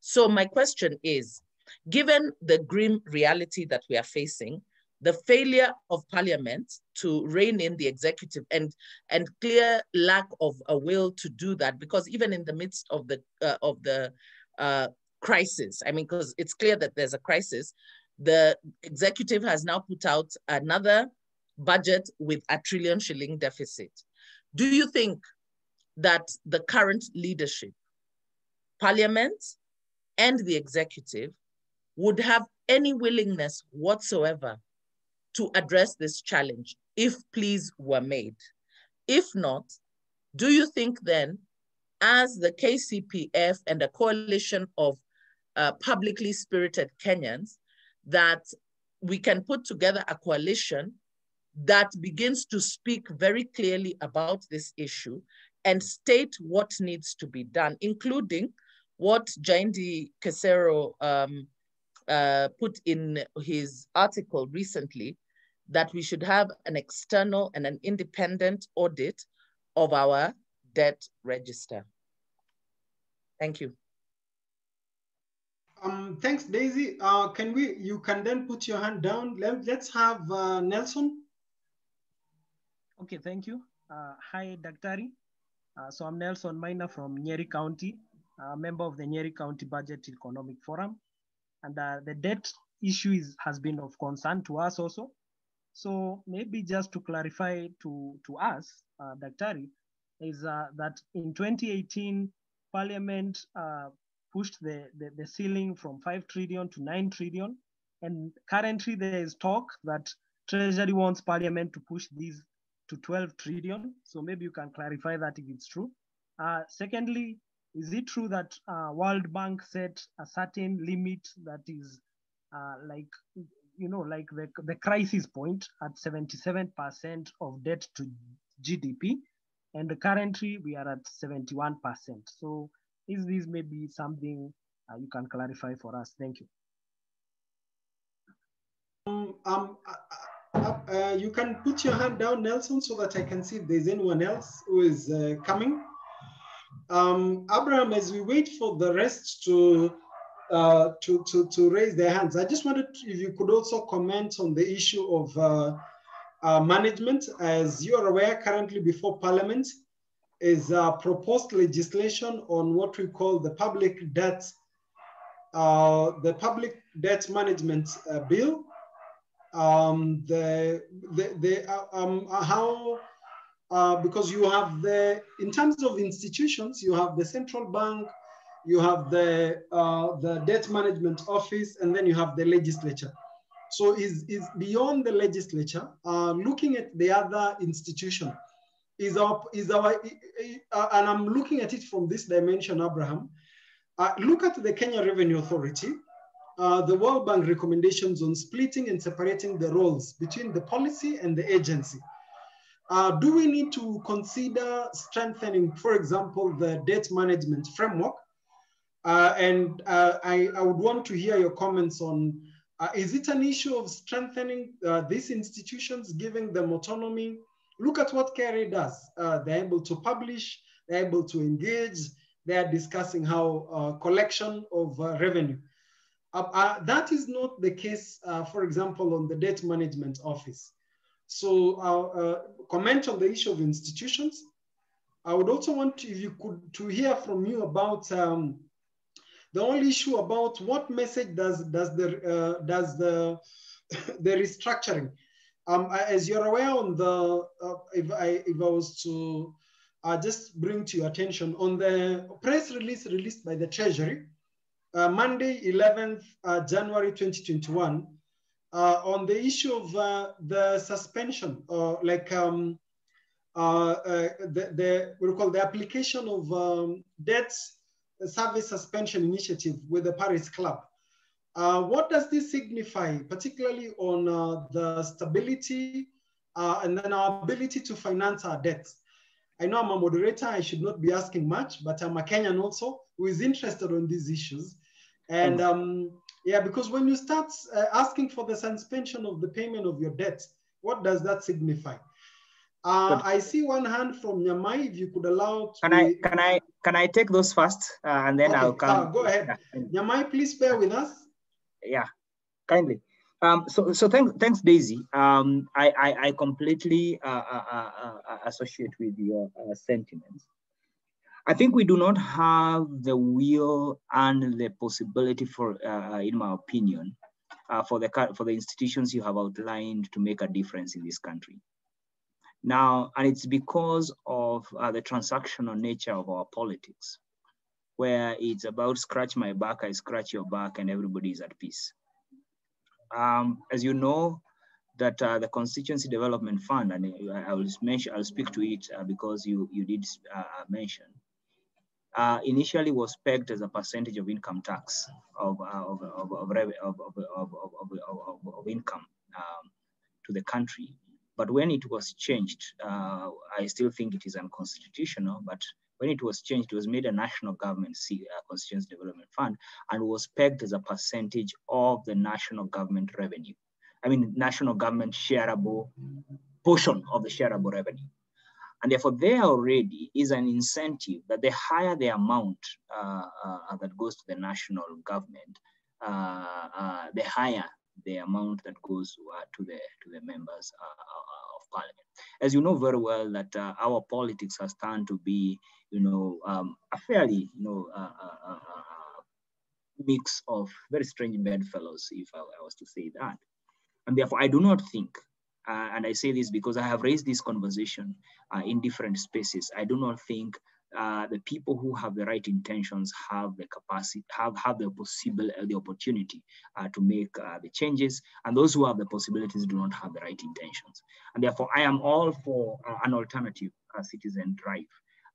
So my question is, given the grim reality that we are facing, the failure of parliament to rein in the executive and and clear lack of a will to do that because even in the midst of the uh, of the uh, crisis i mean because it's clear that there's a crisis the executive has now put out another budget with a trillion shilling deficit. Do you think that the current leadership parliament and the executive would have any willingness whatsoever to address this challenge if pleas were made? If not, do you think then, as the KCPF and a coalition of uh, publicly spirited Kenyans, that we can put together a coalition that begins to speak very clearly about this issue and state what needs to be done, including what Jaindi Kisero um, uh, put in his article recently, that we should have an external and an independent audit of our debt register. Thank you. Um, thanks, Daisy. Uh, can we, you can then put your hand down. Let, us have uh, Nelson. Okay, thank you. Uh, hi, Daktari. Uh, so I'm Nelson Miner from Nyeri County, a member of the Nyeri County Budget Economic Forum. And uh, the debt issue is, has been of concern to us also. So maybe just to clarify to, to us, uh, Daktari, is uh, that in 2018, Parliament uh, pushed the, the, the ceiling from 5 trillion to 9 trillion. And currently there is talk that Treasury wants Parliament to push these to 12 trillion. So maybe you can clarify that if it's true. Uh, secondly, is it true that uh, World Bank set a certain limit that is uh, like, you know, like the, the crisis point at 77% of debt to GDP? And currently we are at 71%. So is this maybe something uh, you can clarify for us? Thank you. Um, um, uh, uh, you can put your hand down, Nelson, so that I can see if there's anyone else who is uh, coming. Um, Abraham, as we wait for the rest to, uh, to, to, to raise their hands, I just wanted to, if you could also comment on the issue of uh, uh, management. As you are aware, currently before Parliament is proposed legislation on what we call the public debt, the public debt management bill um, the, the, the uh, um, uh, how, uh, because you have the, in terms of institutions, you have the central bank, you have the, uh, the debt management office, and then you have the legislature. So is, is beyond the legislature, uh, looking at the other institution, is our, is our uh, and I'm looking at it from this dimension, Abraham, look at the Kenya Revenue Authority, uh, the World Bank recommendations on splitting and separating the roles between the policy and the agency. Uh, do we need to consider strengthening, for example, the debt management framework? Uh, and uh, I, I, would want to hear your comments on, uh, is it an issue of strengthening these institutions, giving them autonomy? Look at what KRA does. they're able to publish, they're able to engage, they're discussing how collection of revenue uh, uh, that is not the case, uh, for example, on the debt management office. So uh, comment on the issue of institutions. I would also want to, if you could to hear from you about um, the only issue about what message does does the uh, does the the restructuring. Um, as you're aware, on the uh, if I if I was to just bring to your attention on the press release released by the Treasury, uh, Monday, 11th uh, January 2021, uh, on the issue of uh, the suspension, or like um, uh, uh, the, the we call the application of um, debt service suspension initiative with the Paris Club. what does this signify, particularly on the stability and then our ability to finance our debts? I know I'm a moderator, I should not be asking much, but I'm a Kenyan also who is interested on these issues. And um, yeah, because when you start uh, asking for the suspension of the payment of your debt, what does that signify? Uh, I see one hand from Nyamai. If you could allow. can I can I can I take those first, uh, and then okay. I'll come. Uh, go ahead, yeah. Nyamai. Please bear with us. Yeah, kindly. Um, so so thanks thanks Daisy. Um, I I, I completely uh, uh, uh, associate with your sentiments. I think we do not have the will and the possibility for, uh, in my opinion, uh, for the for the institutions you have outlined to make a difference in this country. Now, and it's because of uh, the transactional nature of our politics, where it's about scratch my back, I scratch your back, and everybody is at peace. Um, as you know, that uh, the Constituency Development Fund, and I will mention, I'll speak to it uh, because you you did uh, mention uh, initially was pegged as a percentage of income tax of, of, of, of, of, income um, to the country. But when it was changed, uh, I still think it is unconstitutional, but when it was changed, it was made a national government uh, constituency development fund and was pegged as a percentage of the national government revenue. I mean, national government shareable portion of the shareable revenue. And therefore, there already is an incentive that the higher the amount uh, uh, that goes to the national government, uh, uh the higher the amount that goes uh, to the to the members uh, of parliament. As you know very well, that our politics has turned to be, you know, um, a fairly, you know, mix of very strange bedfellows, if I, I was to say that. And therefore, I do not think uh, and I say this because I have raised this conversation uh, in different spaces. I do not think uh, the people who have the right intentions have the capacity, have, have the possible, uh, the opportunity uh, to make uh, the changes. And those who have the possibilities do not have the right intentions. And therefore, I am all for an alternative citizen drive.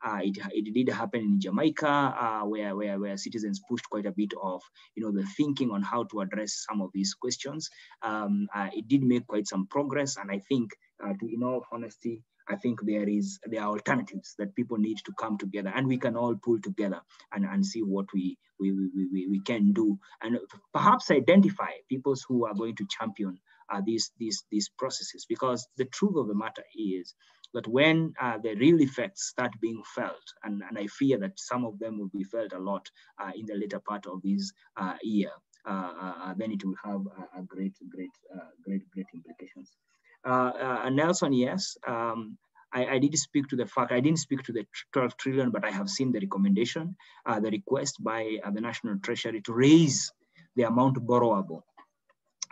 Uh, it, it did happen in Jamaica, uh, where, where, where citizens pushed quite a bit of, you know, the thinking on how to address some of these questions. Um, uh, it did make quite some progress, and I think, uh, to, in all honesty, I think there is there are alternatives that people need to come together, and we can all pull together and, and see what we we, we, we, we can do, and perhaps identify people who are going to champion uh, these these these processes. Because the truth of the matter is that when uh, the real effects start being felt, and, and I fear that some of them will be felt a lot uh, in the later part of this uh, year, uh, uh, then it will have a, a great, great, great, great implications. Nelson, yes, um, I, I, did speak to the fact, I didn't speak to the 12 trillion, but I have seen the recommendation, the request by the National Treasury to raise the amount borrowable,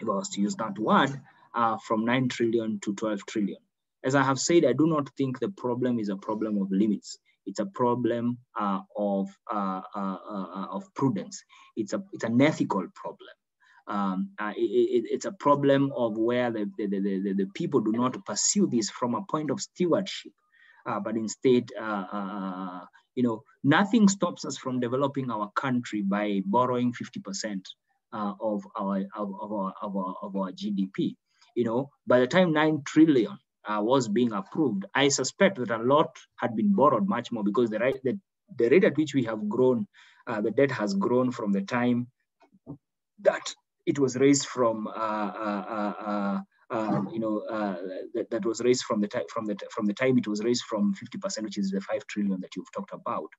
if I was to use that word, uh, from 9 trillion to 12 trillion. As I have said, I do not think the problem is a problem of limits. It's a problem uh, of, uh, uh, uh of prudence. It's, a, it's an ethical problem. Um, uh, it, it's a problem of where the, the, the, the, people do not pursue this from a point of stewardship, uh, but instead, you know, nothing stops us from developing our country by borrowing 50% of, our, of, of, our, of, our, of our GDP. You know, by the time 9 trillion uh, was being approved, I suspect that a lot had been borrowed much more because the, right, the, the rate at which we have grown, uh, the debt has grown from the time that it was raised from, uh, uh, uh, uh um, you know, that, that was raised from the time from the from the time it was raised from 50%, which is the five trillion that you've talked about,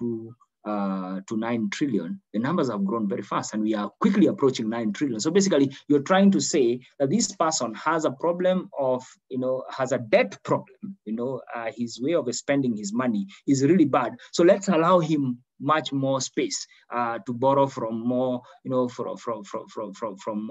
to uh, to 9 trillion, the numbers have grown very fast and we are quickly approaching 9 trillion. So basically, you're trying to say that this person has a problem of, you know, has a debt problem, you know, uh, his way of spending his money is really bad. So let's allow him much more space uh, to borrow from more, you know, from, from, from, from, from, from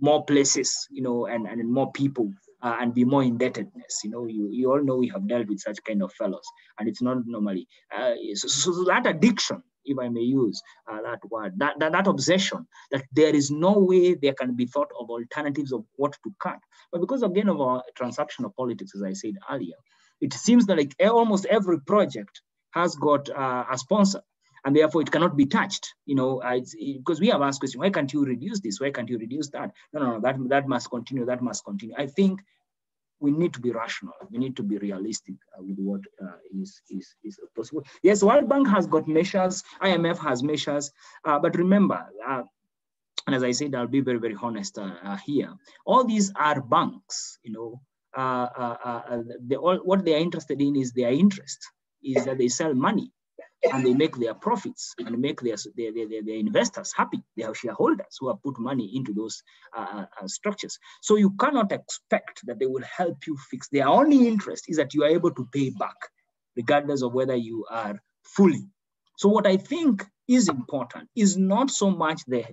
more places, you know, and, and more people uh, and be more indebtedness. You know, you, you all know we have dealt with such kind of fellows, and it's not normally. Uh, so, so, that addiction, if I may use uh, that word, that, that, that obsession that there is no way there can be thought of alternatives of what to cut. But because again of our transactional politics, as I said earlier, it seems that like almost every project has got uh, a sponsor and therefore it cannot be touched. You know, uh, because we have asked question, why can't you reduce this? Why can't you reduce that? No, no, no, that, that must continue, that must continue. I think we need to be rational. We need to be realistic uh, with what uh, is is, is possible. Yes, World Bank has got measures, IMF has measures, uh, but remember, uh, and as I said, I'll be very, very honest uh, here. All these are banks, you know, they all, what they are interested in is their interest, is that they sell money and they make their profits and make their, their, their, their investors happy. They have shareholders who have put money into those uh, uh, structures. So you cannot expect that they will help you fix. Their only interest is that you are able to pay back, regardless of whether you are fully. So what I think is important is not so much the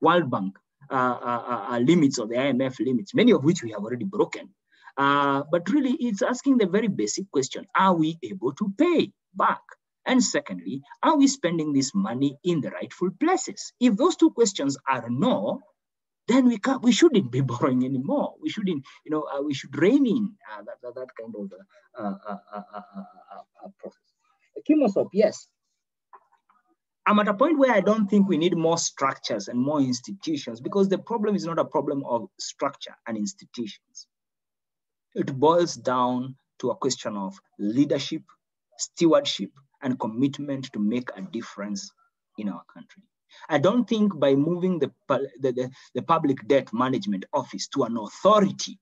World Bank uh, uh, uh, uh limits or the IMF limits, many of which we have already broken. But really, it's asking the very basic question, are we able to pay back? And secondly, are we spending this money in the rightful places? If those two questions are no, then we can't, we shouldn't be borrowing anymore. We shouldn't, you know, uh, we should rein in uh, that, that, that, kind of uh, uh, uh, uh process. Kimosop, yes. I'm at a point where I don't think we need more structures and more institutions because the problem is not a problem of structure and institutions. It boils down to a question of leadership, stewardship, and commitment to make a difference in our country. I don't think by moving the, the, the, the public debt management office to an authority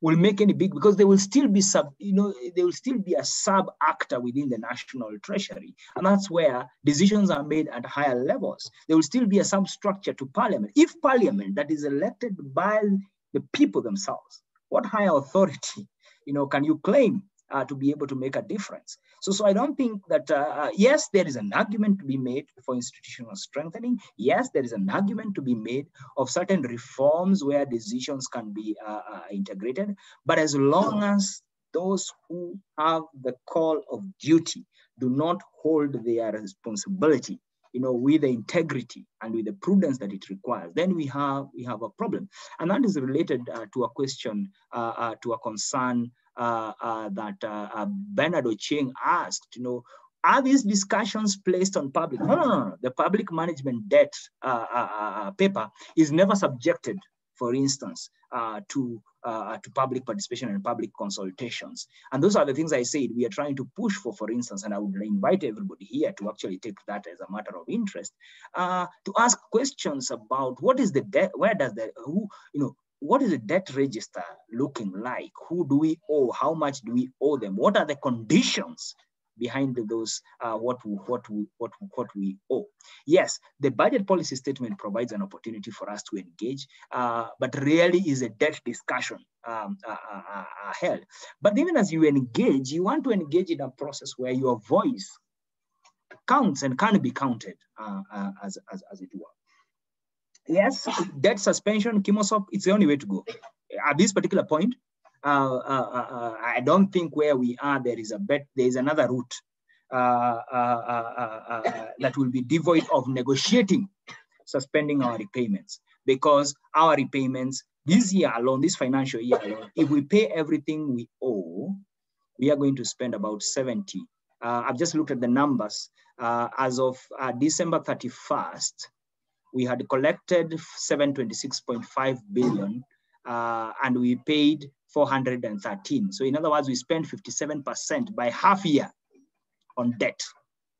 will make any big because there will still be sub you know there will still be a sub actor within the national treasury. And that's where decisions are made at higher levels. There will still be a substructure to parliament. If parliament that is elected by the people themselves what higher authority you know can you claim uh, to be able to make a difference. So, so I don't think that, uh, uh, yes, there is an argument to be made for institutional strengthening. Yes, there is an argument to be made of certain reforms where decisions can be uh, uh, integrated. But as long as those who have the call of duty do not hold their responsibility you know, with the integrity and with the prudence that it requires, then we have we have a problem, and that is related uh, to a question, uh, uh, to a concern uh, uh, that uh, Bernard Ocheng asked, you know, are these discussions placed on public? No, no, no, no. The public management debt paper is never subjected, for instance, to uh, to public participation and public consultations. And those are the things I said we are trying to push for, for instance, and I would invite everybody here to actually take that as a matter of interest, uh, to ask questions about what is the debt, where does the, who, you know, what is the debt register looking like? Who do we owe? How much do we owe them? What are the conditions behind those uh, what we, what we, what what we owe. Yes, the budget policy statement provides an opportunity for us to engage, uh, but really is a debt discussion um, uh, uh, uh, uh, held. But even as you engage, you want to engage in a process where your voice counts and can be counted as, as, as it were. Yes, debt suspension, Kimosop, it's the only way to go. At this particular point, uh, uh, uh, uh I don't think where we are, there is a bet, there is another route uh, uh, that will be devoid of negotiating, suspending our repayments. Because our repayments this year alone, this financial year alone, if we pay everything we owe, we are going to spend about 70. I've just looked at the numbers. as of December 31st, we had collected 726.5 billion uh, and we paid 413. So in other words, we spent 57% by half year on debt.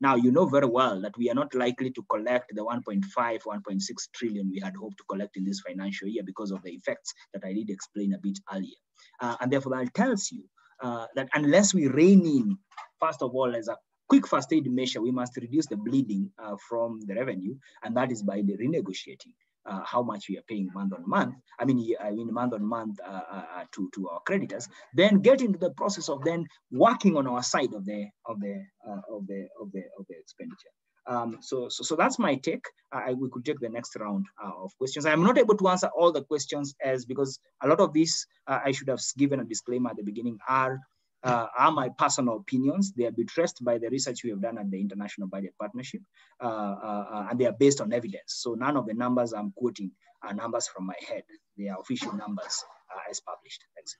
Now, you know very well that we are not likely to collect the 1.5, 1.6 trillion we had hoped to collect in this financial year because of the effects that I did explain a bit earlier. Uh, and therefore, that tells you uh, that unless we rein in, first of all, as a quick first aid measure, we must reduce the bleeding uh, from the revenue, and that is by the renegotiating. Uh, how much we are paying month on month, I mean, I mean month on month uh, uh, uh, to, to our creditors, then get into the process of then working on our side of the of the uh, of the of the of the expenditure. Um, so, so, so that's my take. I, we could take the next round uh, of questions. I'm not able to answer all the questions as because a lot of these uh, I should have given a disclaimer at the beginning are uh, are my personal opinions. They are buttressed by the research we have done at the International Budget Partnership, uh, uh, uh, and they are based on evidence. So none of the numbers I'm quoting are numbers from my head. They are official numbers uh, as published. Thanks.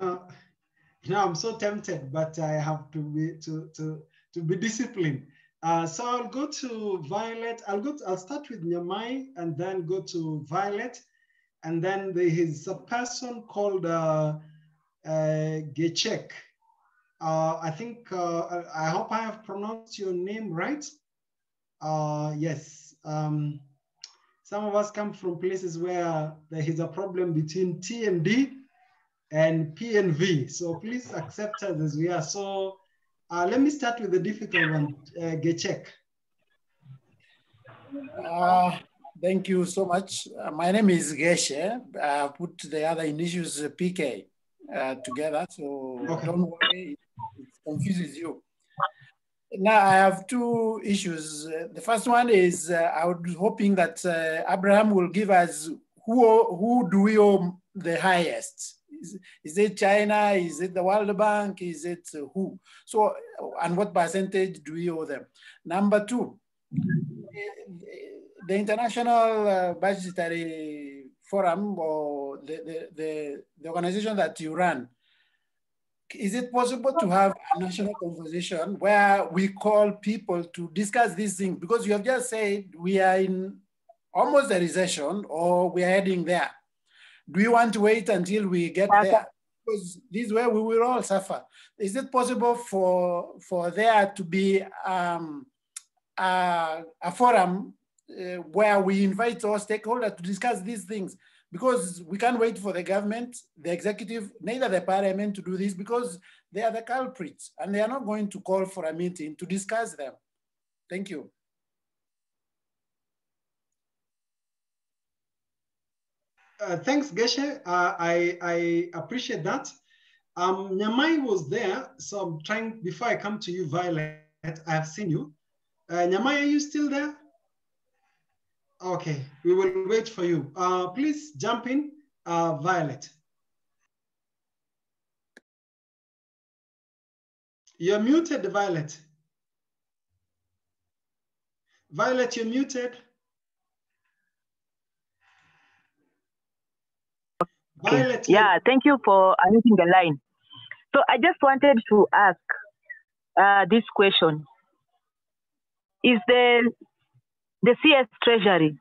Uh, now I'm so tempted, but I have to be to to to be disciplined. so I'll go to Violet. I'll go. To, I'll start with Nyamai and then go to Violet, and then there is a person called Gechek. Uh, I think, uh, I hope I have pronounced your name right. yes. Um, some of us come from places where there is a problem between T and D and P and V. So please accept us as we are. So uh, let me start with the difficult one, uh, Gechek. Uh, thank you so much. Uh, my name is Geshe. I put the other initials PK uh, together. So okay. don't worry, it confuses you. Now I have two issues. Uh, the first one is uh, I was hoping that uh, Abraham will give us who who do we owe the highest? Is, is it China? Is it the World Bank? Is it uh, who? So and what percentage do we owe them? Number two, the international uh, budgetary forum or the, the, the, the organization that you run, is it possible to have a national conversation where we call people to discuss these things? Because you have just said we are in almost a recession or we are heading there. Do you want to wait until we get there? Because this way we will all suffer. Is it possible for, for there to be um, a, a forum uh, where we invite our stakeholders to discuss these things? because we can't wait for the government, the executive, neither the parliament to do this because they are the culprits and they are not going to call for a meeting to discuss them. Thank you. Uh, thanks, Geshe. Uh, I, I appreciate that. Um, Nyamai was there, so I'm trying, before I come to you, Violet, I have seen you. Uh, Nyamai, are you still there? Okay, we will wait for you. Uh, please jump in, uh, Violet. You're muted, Violet. Violet, you're muted. Okay. Violet, yeah, thank you for unmuting the line. So I just wanted to ask uh, this question. Is the the CS Treasury.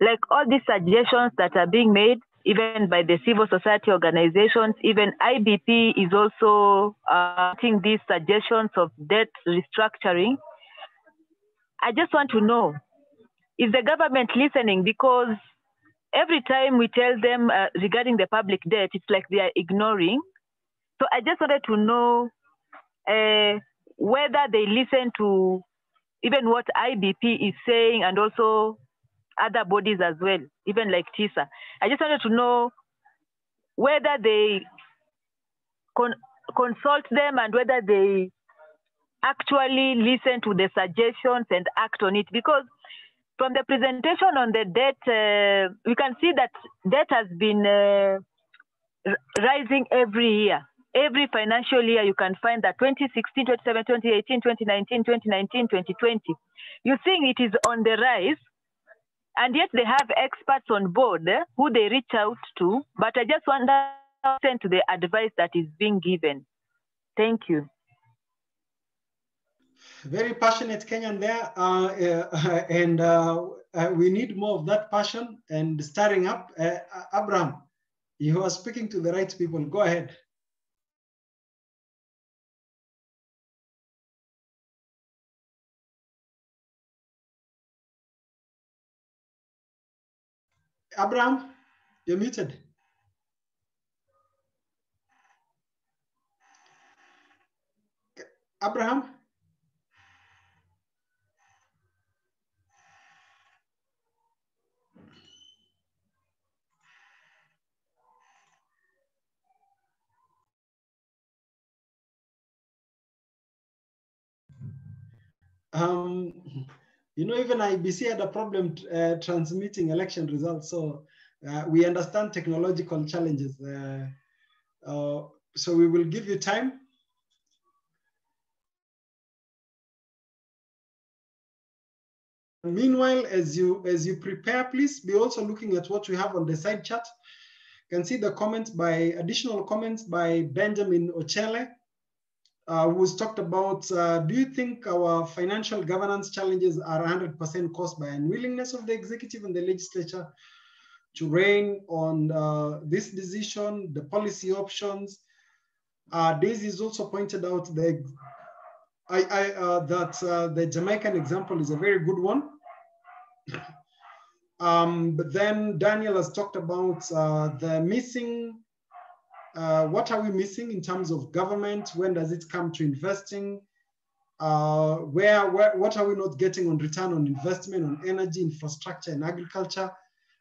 Like all these suggestions that are being made, even by the civil society organizations, even IBP is also uh, these suggestions of debt restructuring. I just want to know, is the government listening? Because every time we tell them uh, regarding the public debt, it's like they are ignoring. So I just wanted to know uh, whether they listen to even what IBP is saying and also other bodies as well, even like TISA. I just wanted to know whether they con consult them and whether they actually listen to the suggestions and act on it because from the presentation on the debt, uh, we can see that debt has been uh, rising every year every financial year you can find that 2016, 2017, 2018, 2019, 2019, 2020. You think it is on the rise, and yet they have experts on board eh, who they reach out to. But I just wonder to the advice that is being given. Thank you. Very passionate Kenyan there, uh, uh, and uh, uh we need more of that passion and stirring up. Uh, Abraham, you are speaking to the right people. Go ahead. Abraham, you're muted. Abraham? Um, you know, even IEBC had a problem uh, transmitting election results. So uh, we understand technological challenges. Uh, uh, so we will give you time. Meanwhile, as you as you prepare, please be also looking at what we have on the side chat. You can see the comments by additional comments by Benjamin Ochele uh, who's talked about, uh, do you think our financial governance challenges are 100% caused by unwillingness of the executive and the legislature to rein on uh, this decision, the policy options? Uh, Daisy has also pointed out the, I, I, uh, that uh, the Jamaican example is a very good one. um, but then Daniel has talked about the missing uh, what are we missing in terms of government? When does it come to investing? Uh, where, where, what are we not getting on return on investment on energy, infrastructure, and agriculture?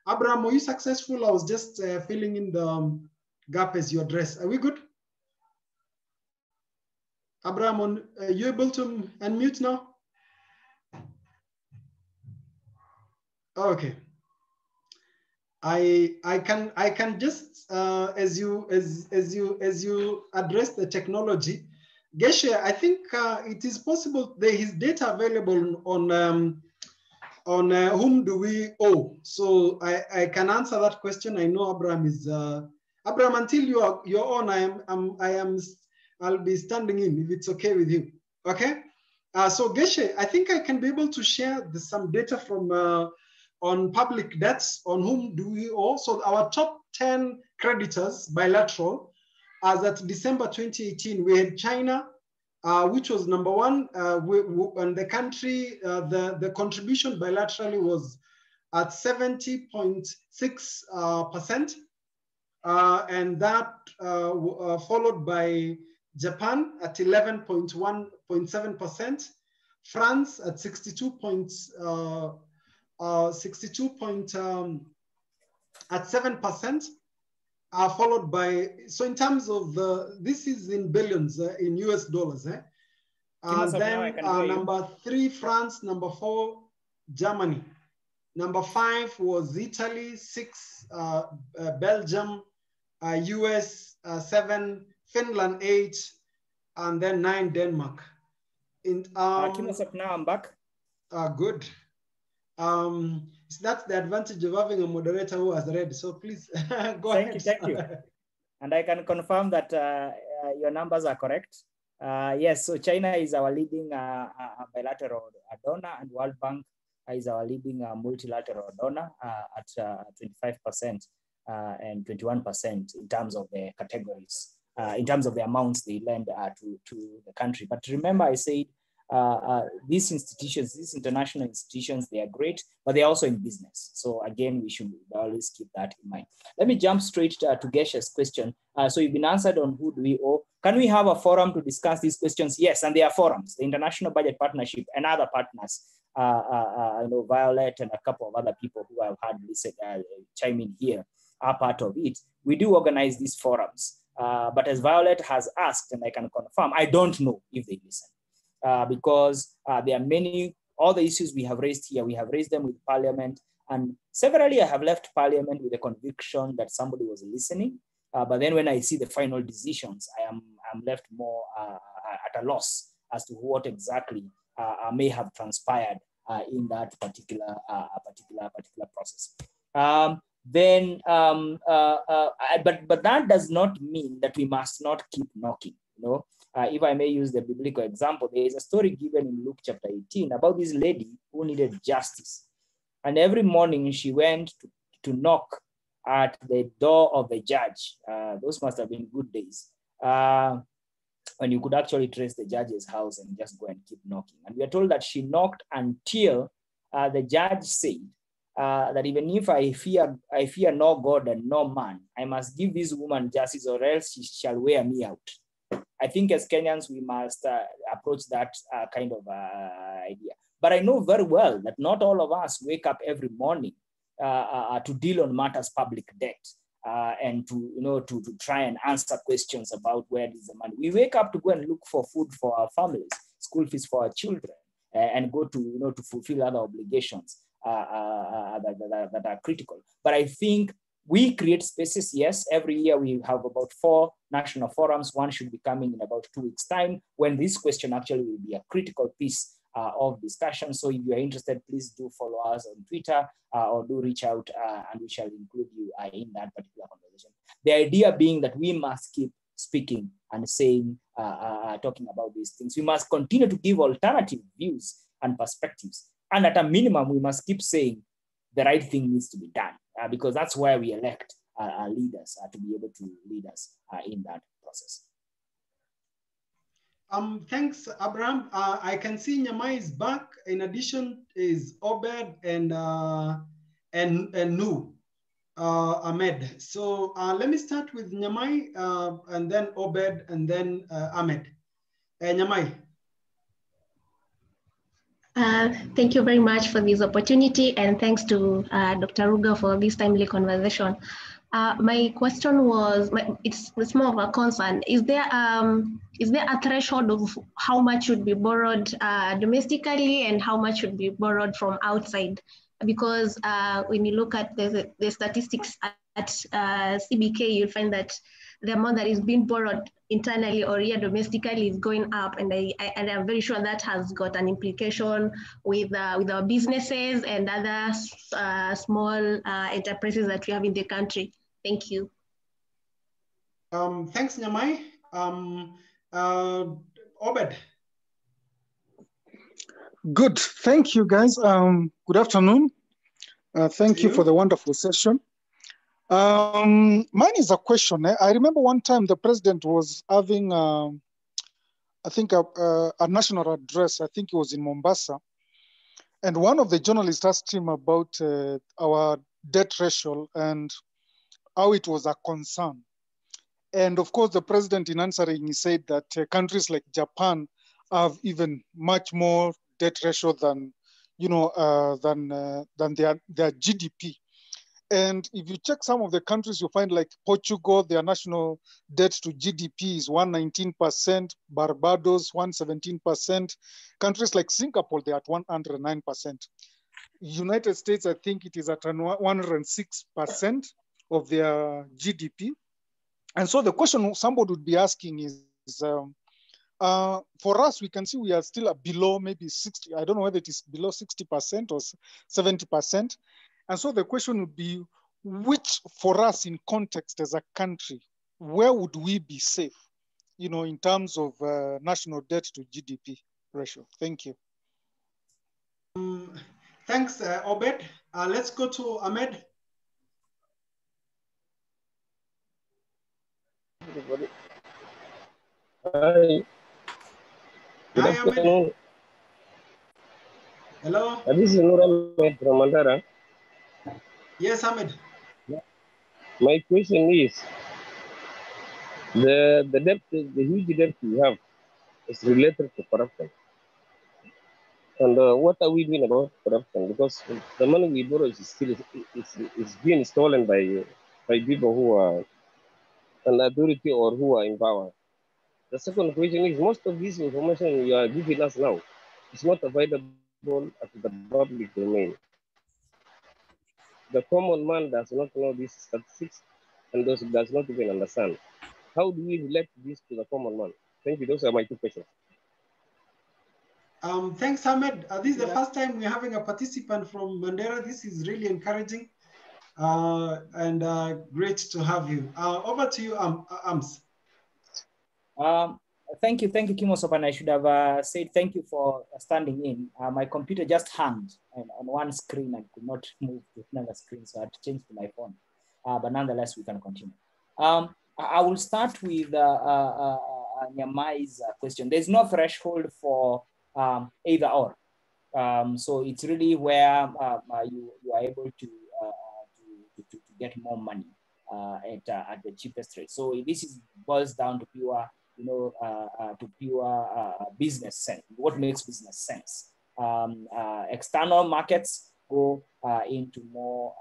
Abraham, were you successful? I was just uh, filling in the um, gap as you address. Are we good? Abraham, on, are you able to unmute now? Okay. I I can I can just uh, as you as as you as you address the technology, Geshe, I think uh, it is possible there is data available on um, on uh, whom do we owe. So I, I can answer that question. I know Abraham is uh, Abraham. Until you are you're on, I am I'm, I am I'll be standing in if it's okay with you. Okay. Uh, so Geshe, I think I can be able to share the, some data from uh, on public debts, on whom do we owe. So our top 10 creditors bilateral, as at December 2018, we had China, uh, which was number one. Uh, we, we, and the country, uh, the, the contribution bilaterally was at 70.6%. Uh, and that followed by Japan at 11.1.7%, France at 62 points, uh, uh, 62 point, um, at 7%, uh, followed by, so in terms of the, this is in billions, uh, in US dollars. Eh? Uh, then uh, number three, France, number four, Germany. Number five was Italy, six, uh, Belgium, US, seven, Finland eight, and then nine Denmark. In um, uh, now I'm back. Uh, good. Um, so that's the advantage of having a moderator who has read. So please go ahead. thank ahead. You, thank you. And I can confirm that uh, uh, your numbers are correct. Uh, yes, so China is our leading uh, uh, bilateral donor, and World Bank is our leading multilateral donor at 25% and 21% in terms of the categories uh, in terms of the amounts they lend uh, to, to the country. But remember, I said uh, uh, these institutions, these international institutions, they are great, but they're also in business. So again, we should always keep that in mind. Let me jump straight to, to Geshe's question. Uh, so you've been answered on who do we owe. Can we have a forum to discuss these questions? Yes, and there are forums, the International Budget Partnership and other partners. Uh, uh, you know, Violet and a couple of other people who I've had listen, chime in here are part of it. We do organize these forums. Uh, but as Violet has asked, and I can confirm, I don't know if they listen uh, because uh, there are many, all the issues we have raised here, we have raised them with Parliament. And severally, I have left Parliament with the conviction that somebody was listening. Uh, but then when I see the final decisions, I am I'm left more uh, at a loss as to what exactly may have transpired in that particular, particular, particular process. Um, then um, uh, uh, but but that does not mean that we must not keep knocking you know uh, if i may use the biblical example there is a story given in luke chapter 18 about this lady who needed justice. And every morning she went to, to knock at the door of the judge. Uh, those must have been good days. Uh, when you could actually trace the judge's house and just go and keep knocking. And we are told that she knocked until uh, the judge said uh, that even if I fear, I fear no God and no man, I must give this woman justice or else she shall wear me out. I think as Kenyans, we must uh, approach that uh, kind of uh, idea. But I know very well that not all of us wake up every morning uh, uh, to deal on matters public debt. and to you know to, to try and answer questions about where is the money. We wake up to go and look for food for our families, school fees for our children, and go to you know to fulfill other obligations. Uh, uh, uh, that, that, that are critical. But I think we create spaces, yes. Every year we have about four national forums. One should be coming in about two weeks' time when this question actually will be a critical piece uh, of discussion. So if you are interested, please do follow us on Twitter uh, or do reach out uh, and we shall include you in that particular conversation. The idea being that we must keep speaking and saying, talking about these things. We must continue to give alternative views and perspectives and at a minimum, we must keep saying the right thing needs to be done uh, because that's why we elect uh, our leaders uh, to be able to lead us uh, in that process. Um, thanks, Abraham. Uh, I can see Nyamai is back. In addition, is Obed and uh, and and Nur Ahmed. So let me start with Nyamai and then Obed and then Ahmed. Nyamai. Uh, thank you very much for this opportunity and thanks to uh, Dr. Rugo for this timely conversation. Uh, my question was, it's, it's more of a concern. Is there, um, is there a threshold of how much should be borrowed uh, domestically and how much should be borrowed from outside? Because uh, when you look at the, the statistics at CBK, you'll find that the amount that is being borrowed internally or here domestically is going up, and I, I and I'm very sure that has got an implication with uh, with our businesses and other uh, small uh, enterprises that we have in the country. Thank you. Um, thanks, Nyamai. Um, Uh, Obed. Good. Thank you, guys. Um, good afternoon. Uh, thank you. you. for the wonderful session. Um, mine is a question. Eh? I remember one time the president was having, um, I think, a, a, a, national address. I think it was in Mombasa. And one of the journalists asked him about uh, our debt ratio and how it was a concern. And of course, the president, in answering, he said that uh, countries like Japan have even much more debt ratio than, you know, uh, than uh, than their their GDP. And if you check some of the countries, you find like Portugal, their national debt to GDP is 119%, Barbados 117%. Countries like Singapore, they're at 109%. United States, I think it is at 106% of their GDP. And so the question somebody would be asking is, um, uh, for us, we can see we are still below maybe 60, I don't know whether it is below 60% or 70%. And so the question would be, which for us in context as a country, where would we be safe, you know, in terms of uh, national debt to GDP ratio? Thank you. Um, thanks, uh, Obed. Uh, let's go to Ahmed. Hi. Good Hi, afternoon. Ahmed. Hello. This is Nur Ahmed from Mandera. Yes, Ahmed. My question is, the, the debt, the huge debt we have is related to corruption. And uh, what are we doing about corruption? Because the money we borrow is still is, is being stolen by by people who are an authority or who are in power. The second question is most of this information you are giving us now is not available at the public domain the common man does not know these statistics and those does not even understand. How do we relate this to the common man? Thank you. Those are my two questions. Um, thanks, Ahmed. Uh, this is the first time we're having a participant from Mandera. This is really encouraging uh, and uh, great to have you. Uh, over to you, um, Ams. Um, thank you, thank you, Kimosopan. I should have uh, said thank you for standing in. Uh, my computer just hung on, on one screen and could not move to another screen, so I had to change to my phone. Uh, but nonetheless, we can continue. Um, I will start with uh, uh, uh, uh Nyamai's question. There's no threshold for um, either or. Um, so it's really where you, you are able to, to, to, to, get more money at, at the cheapest rate. So this is boils down to pure you know, uh, uh, to pure uh, business sense. What makes business sense? Um, external markets go into more,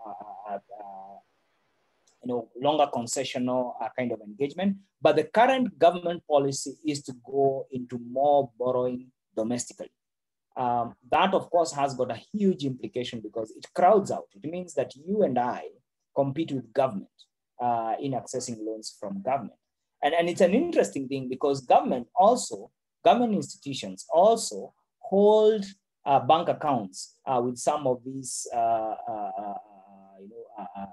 you know, longer concessional kind of engagement. But the current government policy is to go into more borrowing domestically. Um, that, of course, has got a huge implication because it crowds out. It means that you and I compete with government uh, in accessing loans from government. And, and it's an interesting thing because government also, government institutions also hold uh, bank accounts uh, with some of these uh, uh, uh you know, uh,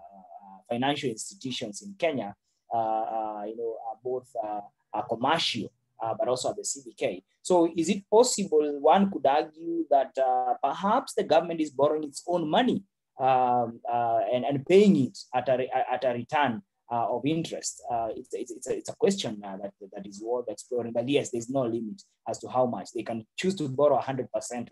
financial institutions in Kenya, you know, both commercial, but also at the CBK. So is it possible, one could argue that perhaps the government is borrowing its own money um, and, and paying it at a, at a return of interest. Uh, it's, it's, it's, a, it's a question uh, that, that is worth exploring. But yes, there's no limit as to how much. They can choose to borrow 100%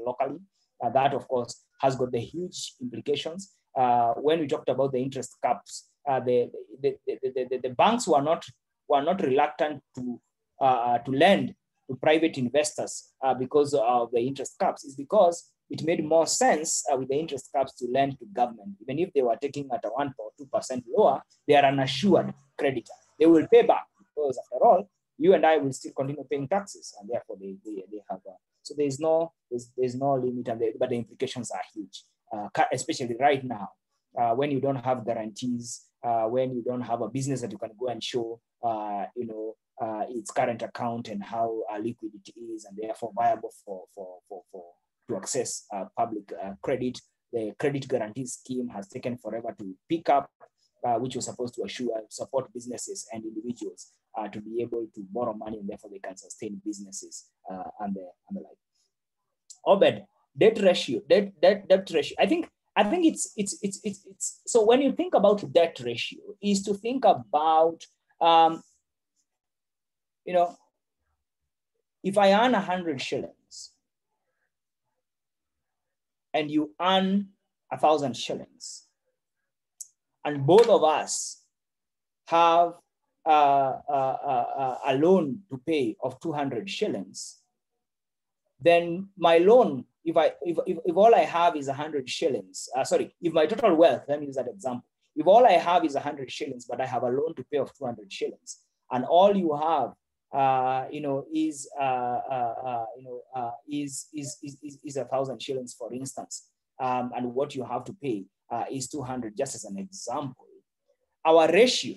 locally. Uh, that, of course, has got the huge implications. Uh, when we talked about the interest caps, uh, the, the, the, the, banks were not, were not reluctant to, to lend to private investors because of the interest caps. It's because it made more sense uh, with the interest caps to lend to government. Even if they were taking at a 1 or 2% lower, they are an assured creditor. They will pay back because after all, you and I will still continue paying taxes and therefore they, they, they have, a, so there's no, there's, there's no limit but the implications are huge, uh, especially right now uh, when you don't have guarantees, uh, when you don't have a business that you can go and show, uh, you know, uh, its current account and how liquid it is and therefore viable for, for, for, for to access public uh, credit. The credit guarantee scheme has taken forever to pick up. uh, which was supposed to assure support businesses and individuals uh, to be able to borrow money and therefore they can sustain businesses and, the, and the like. Obed, debt ratio, debt, debt, debt ratio. I think I think it's, it's it's it's it's so when you think about debt ratio, is to think about um, you know if I earn a hundred shillings and you earn a thousand shillings, and both of us have uh, a loan to pay of 200 shillings, then my loan, if, I, if, if, if all I have is 100 shillings, uh, sorry, if my total wealth, let me use that example. If all I have is 100 shillings, but I have a loan to pay of 200 shillings, and all you have uh, you know, is uh, uh, uh you know, uh, is, is is is a thousand shillings, for instance, um, and what you have to pay uh, is 200, just as an example. Our ratio,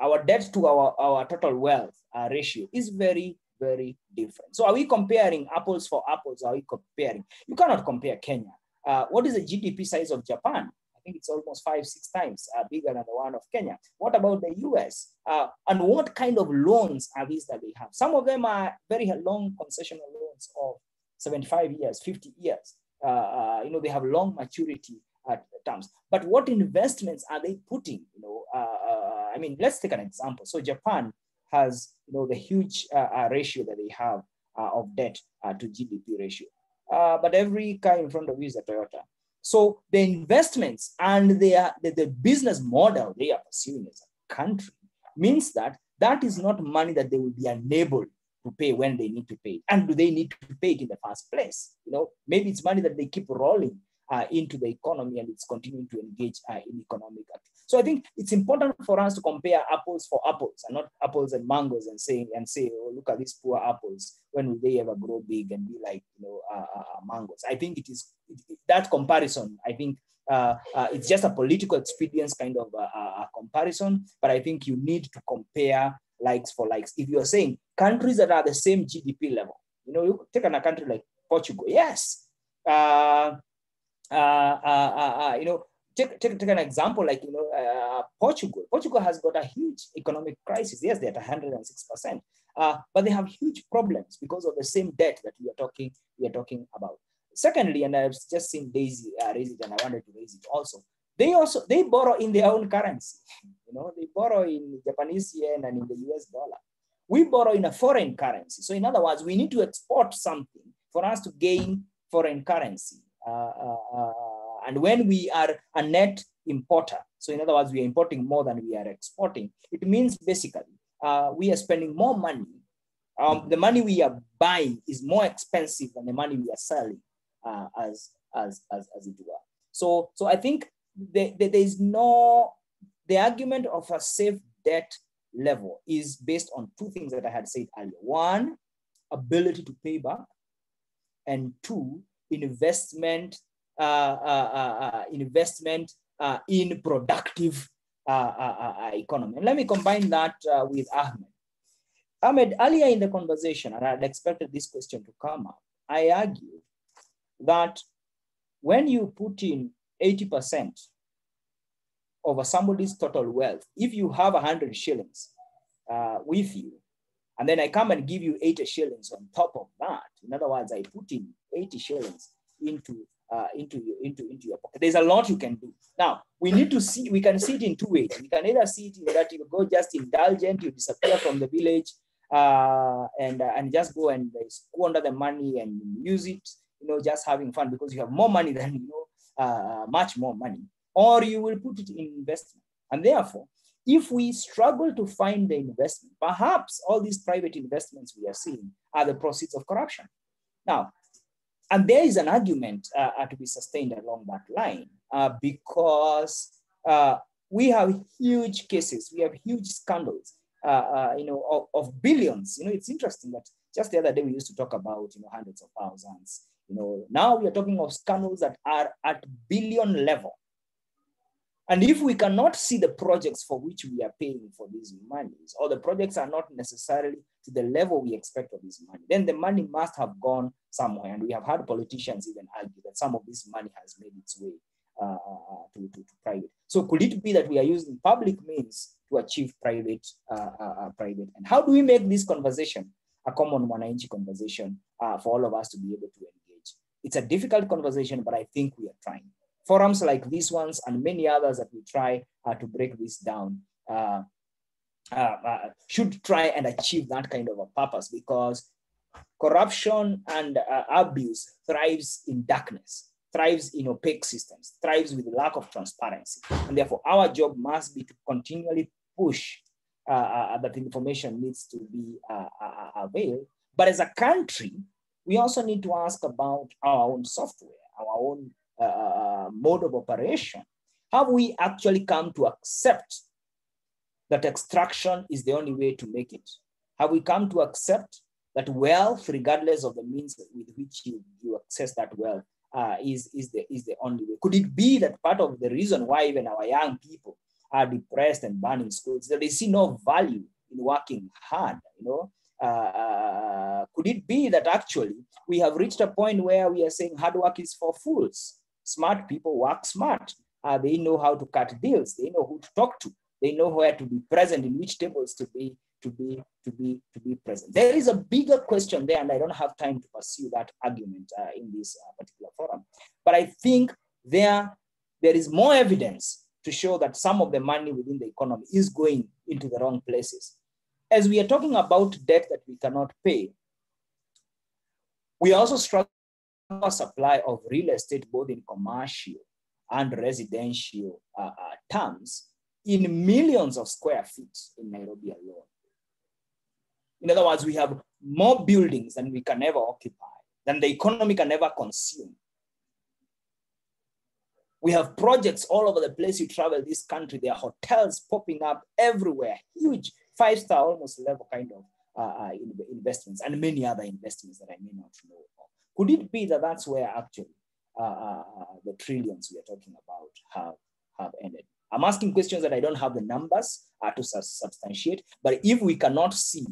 our debt to our, our total wealth ratio is very, very different. So are we comparing apples for apples? Are we comparing? You cannot compare Kenya. Uh, what is the GDP size of Japan? Think it's almost five, six times uh, bigger than the one of Kenya. What about the US? Uh, and what kind of loans are these that they have? Some of them are very long concessional loans of 75 years, 50 years. Uh, uh, you know, they have long maturity terms. But what investments are they putting? You know, uh, uh, I mean, let's take an example. So Japan has, you know, the huge ratio that they have of debt to GDP ratio. but every car in front of you is a Toyota. So the investments and their, the, the business model they are pursuing as a country means that that is not money that they will be unable to pay when they need to pay. And do they need to pay it in the first place? You know, maybe it's money that they keep rolling into the economy and it's continuing to engage uh, in economic activity. So I think it's important for us to compare apples for apples and not apples and mangoes and saying and say, oh, look at these poor apples. When will they ever grow big and be like, you know, uh, uh, uh mangoes? I think it is it, that comparison. I think uh, it's just a political experience kind of a comparison, but I think you need to compare likes for likes. If you are saying countries that are the same GDP level, you know, you take on a country like Portugal, yes, uh, uh, uh, uh, Uh, uh, uh, you know, take, take, take an example like, you know, Portugal. Portugal has got a huge economic crisis. Yes, they're at 106%, but they have huge problems because of the same debt that we are talking, we are talking about. Secondly, and I've just seen Daisy uh, raise it, and I wanted to raise it also. They also they borrow in their own currency. You know, they borrow in Japanese yen and in the US dollar. We borrow in a foreign currency. So in other words, we need to export something for us to gain foreign currency. Uh, uh, uh, and when we are a net importer, so in other words, we are importing more than we are exporting, it means basically we are spending more money. Um, the money we are buying is more expensive than the money we are selling as, as, as, as it were. So, so I think there, there is no, the argument of a safe debt level is based on two things that I had said earlier. One, ability to pay back, and two, investment, uh, uh, uh, investment in productive economy. And let me combine that with Ahmed. Ahmed, earlier in the conversation, and I had expected this question to come up, I argued that when you put in 80% of somebody's total wealth, if you have 100 shillings uh, with you, and then I come and give you 80 shillings on top of that. In other words, I put in 80 shillings into uh, into your into into your pocket. There's a lot you can do. Now we need to see. We can see it in two ways. We can either see it in that you go just indulgent, you disappear from the village, uh, and uh, and just go and squander the money and use it. You know, just having fun because you have more money than you know, uh, much more money. Or you will put it in investment, and therefore if we struggle to find the investment, perhaps all these private investments we are seeing are the proceeds of corruption. Now, and there is an argument uh, uh to be sustained along that line uh, because uh, we have huge cases, we have huge scandals, uh, you know, of, of, billions. You know, it's interesting that just the other day we used to talk about, you know, hundreds of thousands. You know, now we are talking of scandals that are at billion level. And if we cannot see the projects for which we are paying for these monies, or the projects are not necessarily to the level we expect of this money, then the money must have gone somewhere. And we have had politicians even argue that some of this money has made its way uh, uh, to, to, to, private. So could it be that we are using public means to achieve private, uh, uh, private? And how do we make this conversation a common Mwananchi conversation for all of us to be able to engage? It's a difficult conversation, but I think we are trying. Forums like these ones and many others that we try to break this down uh, uh, should try and achieve that kind of a purpose because corruption and uh, abuse thrives in darkness thrives in opaque systems, thrives with lack of transparency. And therefore, our job must be to continually push uh, uh, that information needs to be uh, uh, uh. But as a country, we also need to ask about our own software, our own uh, mode of operation. Have we actually come to accept that extraction is the only way to make it? Have we come to accept that wealth, regardless of the means with which you, you access that wealth, uh, is, is, the, is the only way. Could it be that part of the reason why even our young people are depressed and burning schools, that they see no value in working hard, you know? Uh, could it be that actually we have reached a point where we are saying hard work is for fools? Smart people work smart. Uh, they know how to cut deals. They know who to talk to. They know where to be present, in which tables to be to be to be to be present. There is a bigger question there, and I don't have time to pursue that argument uh, in this uh, particular forum. But I think there there is more evidence to show that some of the money within the economy is going into the wrong places. As we are talking about debt that we cannot pay, we also struggle supply of real estate, both in commercial and residential uh, uh, terms, in millions of square feet in Nairobi alone. In other words, we have more buildings than we can ever occupy, than the economy can ever consume. We have projects all over the place you travel this country. There are hotels popping up everywhere, huge five-star almost level kind of uh, uh investments and many other investments that I may not know of. Could it be that that's where actually uh, uh, uh the trillions we are talking about have, have ended? I'm asking questions that I don't have the numbers uh, to substantiate, but if we cannot see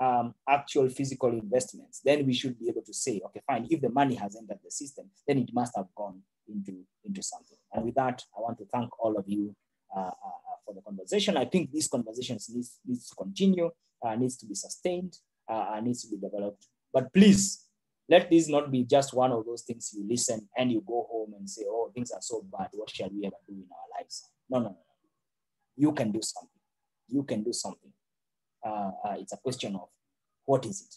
um, actual physical investments, then we should be able to say, okay, fine, if the money has entered the system, then it must have gone into, into something. And with that, I want to thank all of you uh, uh, for the conversation. I think these conversations needs, needs to continue, uh, needs to be sustained, needs to be developed. But please, let this not be just one of those things you listen and you go home and say, oh, things are so bad. What shall we ever do in our lives? No, no, no. You can do something. You can do something uh, uh, it's a question of what is it?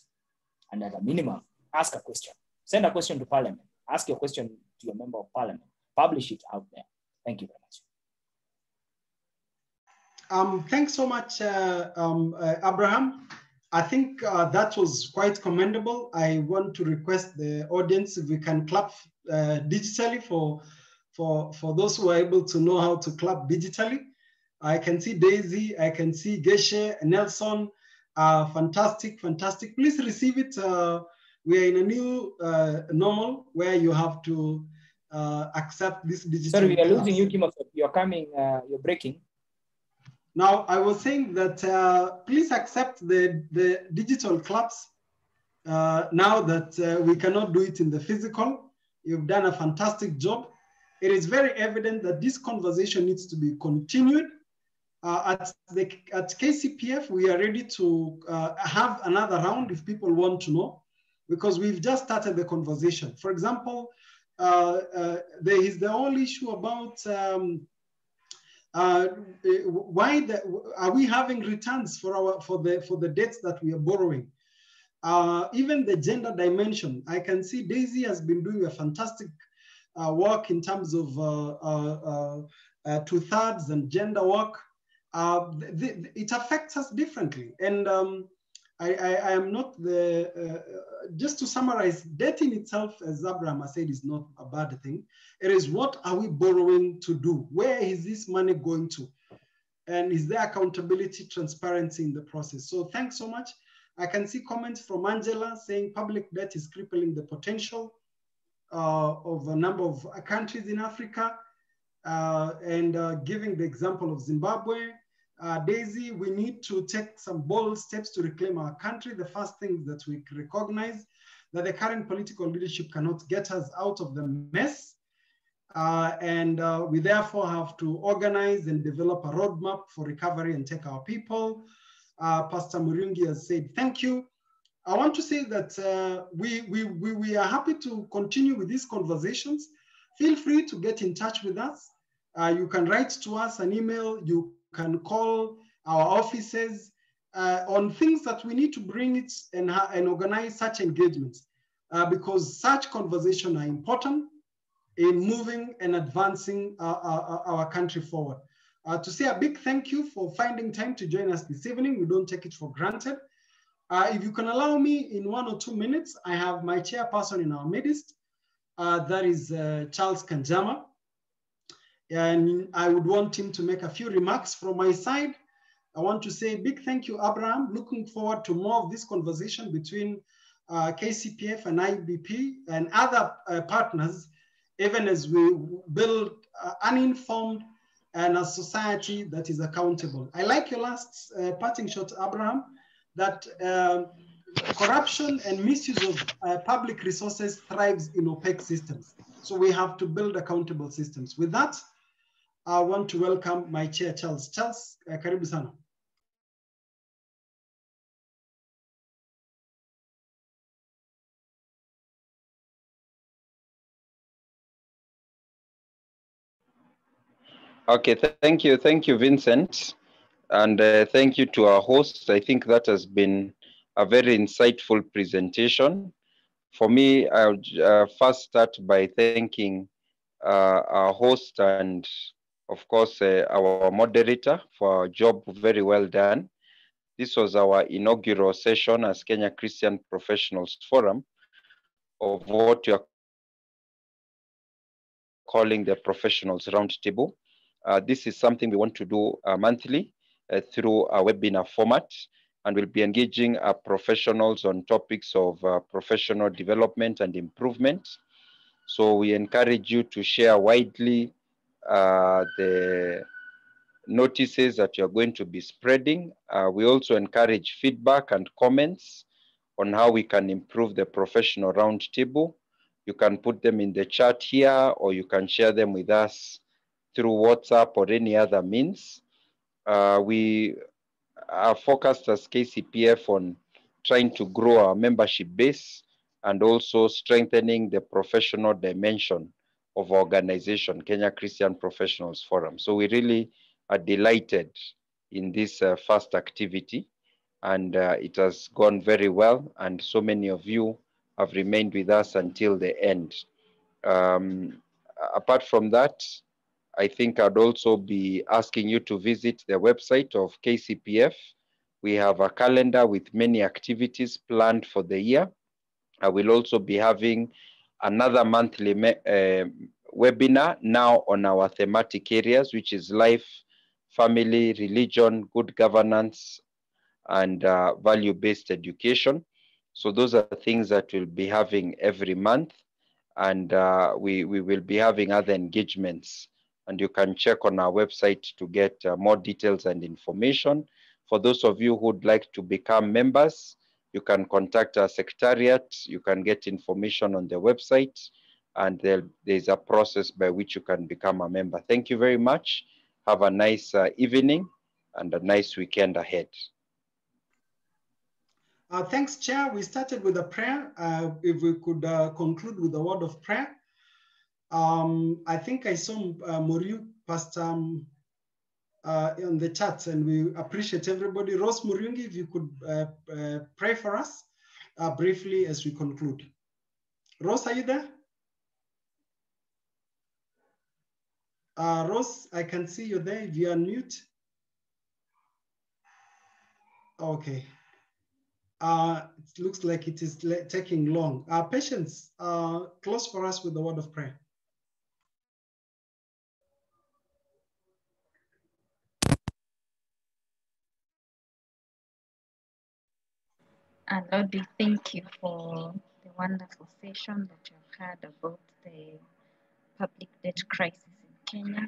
And at a minimum, ask a question. Send a question to parliament. Ask your question to your member of parliament. Publish it out there. Thank you very much. Um, thanks so much, uh, um, uh, Abraham. I think uh, that was quite commendable. I want to request the audience if we can clap uh, digitally for, for, for those who are able to know how to clap digitally. I can see Daisy, I can see Geshe, Nelson. Uh, fantastic, fantastic. Please receive it. Uh, we are in a new uh, normal where you have to uh, accept this digital. Sorry, we are losing you, Kimo. You're coming, uh, you're breaking. Now, I was saying that uh, please accept the, the digital claps now that we cannot do it in the physical. You've done a fantastic job. It is very evident that this conversation needs to be continued uh, at, the, at KCPF, we are ready to uh, have another round if people want to know, because we've just started the conversation. For example, uh, uh there is the whole issue about um, uh, why the, are we having returns for our for the for the debts that we are borrowing? Uh, even the gender dimension, I can see Daisy has been doing a fantastic work in terms of two thirds and gender work uh, it affects us differently. And um, I, I, I, am not the, uh, just to summarize, debt in itself, as Abraham said, is not a bad thing. It is what are we borrowing to do? Where is this money going to? And is there accountability, transparency in the process? So thanks so much. I can see comments from Angela saying public debt is crippling the potential uh, of a number of countries in Africa. Uh, and uh, giving the example of Zimbabwe, uh, Daisy, we need to take some bold steps to reclaim our country. The first thing that we recognize that the current political leadership cannot get us out of the mess. Uh, and uh, we therefore have to organize and develop a roadmap for recovery and take our people. Uh, Pastor Murungi has said, thank you. I want to say that uh, we, we, we, we are happy to continue with these conversations. Feel free to get in touch with us. Uh, you can write to us an email. You can call our offices uh, on things that we need to bring it and, and organize such engagements because such conversations are important in moving and advancing our, our, our country forward. Uh, to say a big thank you for finding time to join us this evening. We don't take it for granted. Uh, if you can allow me in one or two minutes, I have my chairperson in our midst, uh, that is uh, Charles Kanjama. And I would want him to make a few remarks from my side. I want to say big thank you, Abraham. Looking forward to more of this conversation between uh, KCPF and IBP and other uh, partners even as we build uh, uninformed and a society that is accountable. I like your last uh, parting shot, Abraham, that uh, corruption and misuse of uh, public resources thrives in opaque systems. So we have to build accountable systems. With that, I want to welcome my chair, Charles. Charles, uh, karibu sana. Okay, th thank you. Thank you, Vincent. And uh, thank you to our host. I think that has been a very insightful presentation. For me, I'll uh, first start by thanking uh, our host and, of course, uh, our moderator for a job very well done. This was our inaugural session as Kenya Christian Professionals Forum of what we are calling the Professionals Roundtable. Uh, this is something we want to do uh, monthly uh, through a webinar format, and we'll be engaging our professionals on topics of professional development and improvement. So we encourage you to share widely the notices that you're going to be spreading. Uh, we also encourage feedback and comments on how we can improve the professional roundtable. You can put them in the chat here or you can share them with us through WhatsApp or any other means. Uh, we are focused as KCPF on trying to grow our membership base and also strengthening the professional dimension of organization, Kenya Christian Professionals Forum. So we really are delighted in this uh, first activity and uh, it has gone very well and so many of you have remained with us until the end. Um, apart from that, I think I'd also be asking you to visit the website of KCPF. We have a calendar with many activities planned for the year. I will also be having another monthly uh, webinar now on our thematic areas, which is life, family, religion, good governance, and uh, value-based education. So those are things that we'll be having every month. And uh, we, we will be having other engagements and you can check on our website to get uh, more details and information. For those of you who'd like to become members, you can contact our secretariat, you can get information on the website, and there, there's a process by which you can become a member. Thank you very much. Have a nice uh, evening and a nice weekend ahead. Uh, thanks, Chair. We started with a prayer. Uh, if we could uh, conclude with a word of prayer. Um, I think I saw uh, Muriu Pastor um, uh, on the chat, and we appreciate everybody. Rose Muriungi, if you could uh, uh, pray for us uh, briefly as we conclude. Rose, are you there? Uh, Rose, I can see you there. If you are mute. Okay. Uh, it looks like it is taking long. Patience, uh, close for us with the word of prayer. And Lord, we thank you for the wonderful session that you've had about the public debt crisis in Kenya.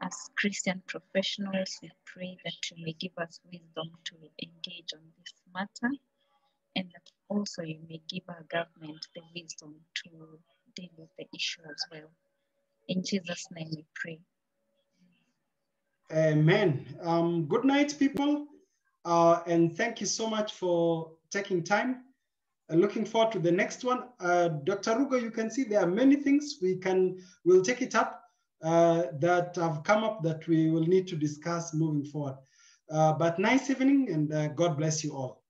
As Christian professionals, we pray that you may give us wisdom to engage on this matter and that also you may give our government the wisdom to deal with the issue as well. In Jesus' name we pray. Amen. Um, good night, people. Uh, and thank you so much for taking time. Uh, looking forward to the next one. Uh, Dr. Rugo, you can see there are many things we can, we'll take it up uh, that have come up that we will need to discuss moving forward. Uh, but nice evening and uh, God bless you all.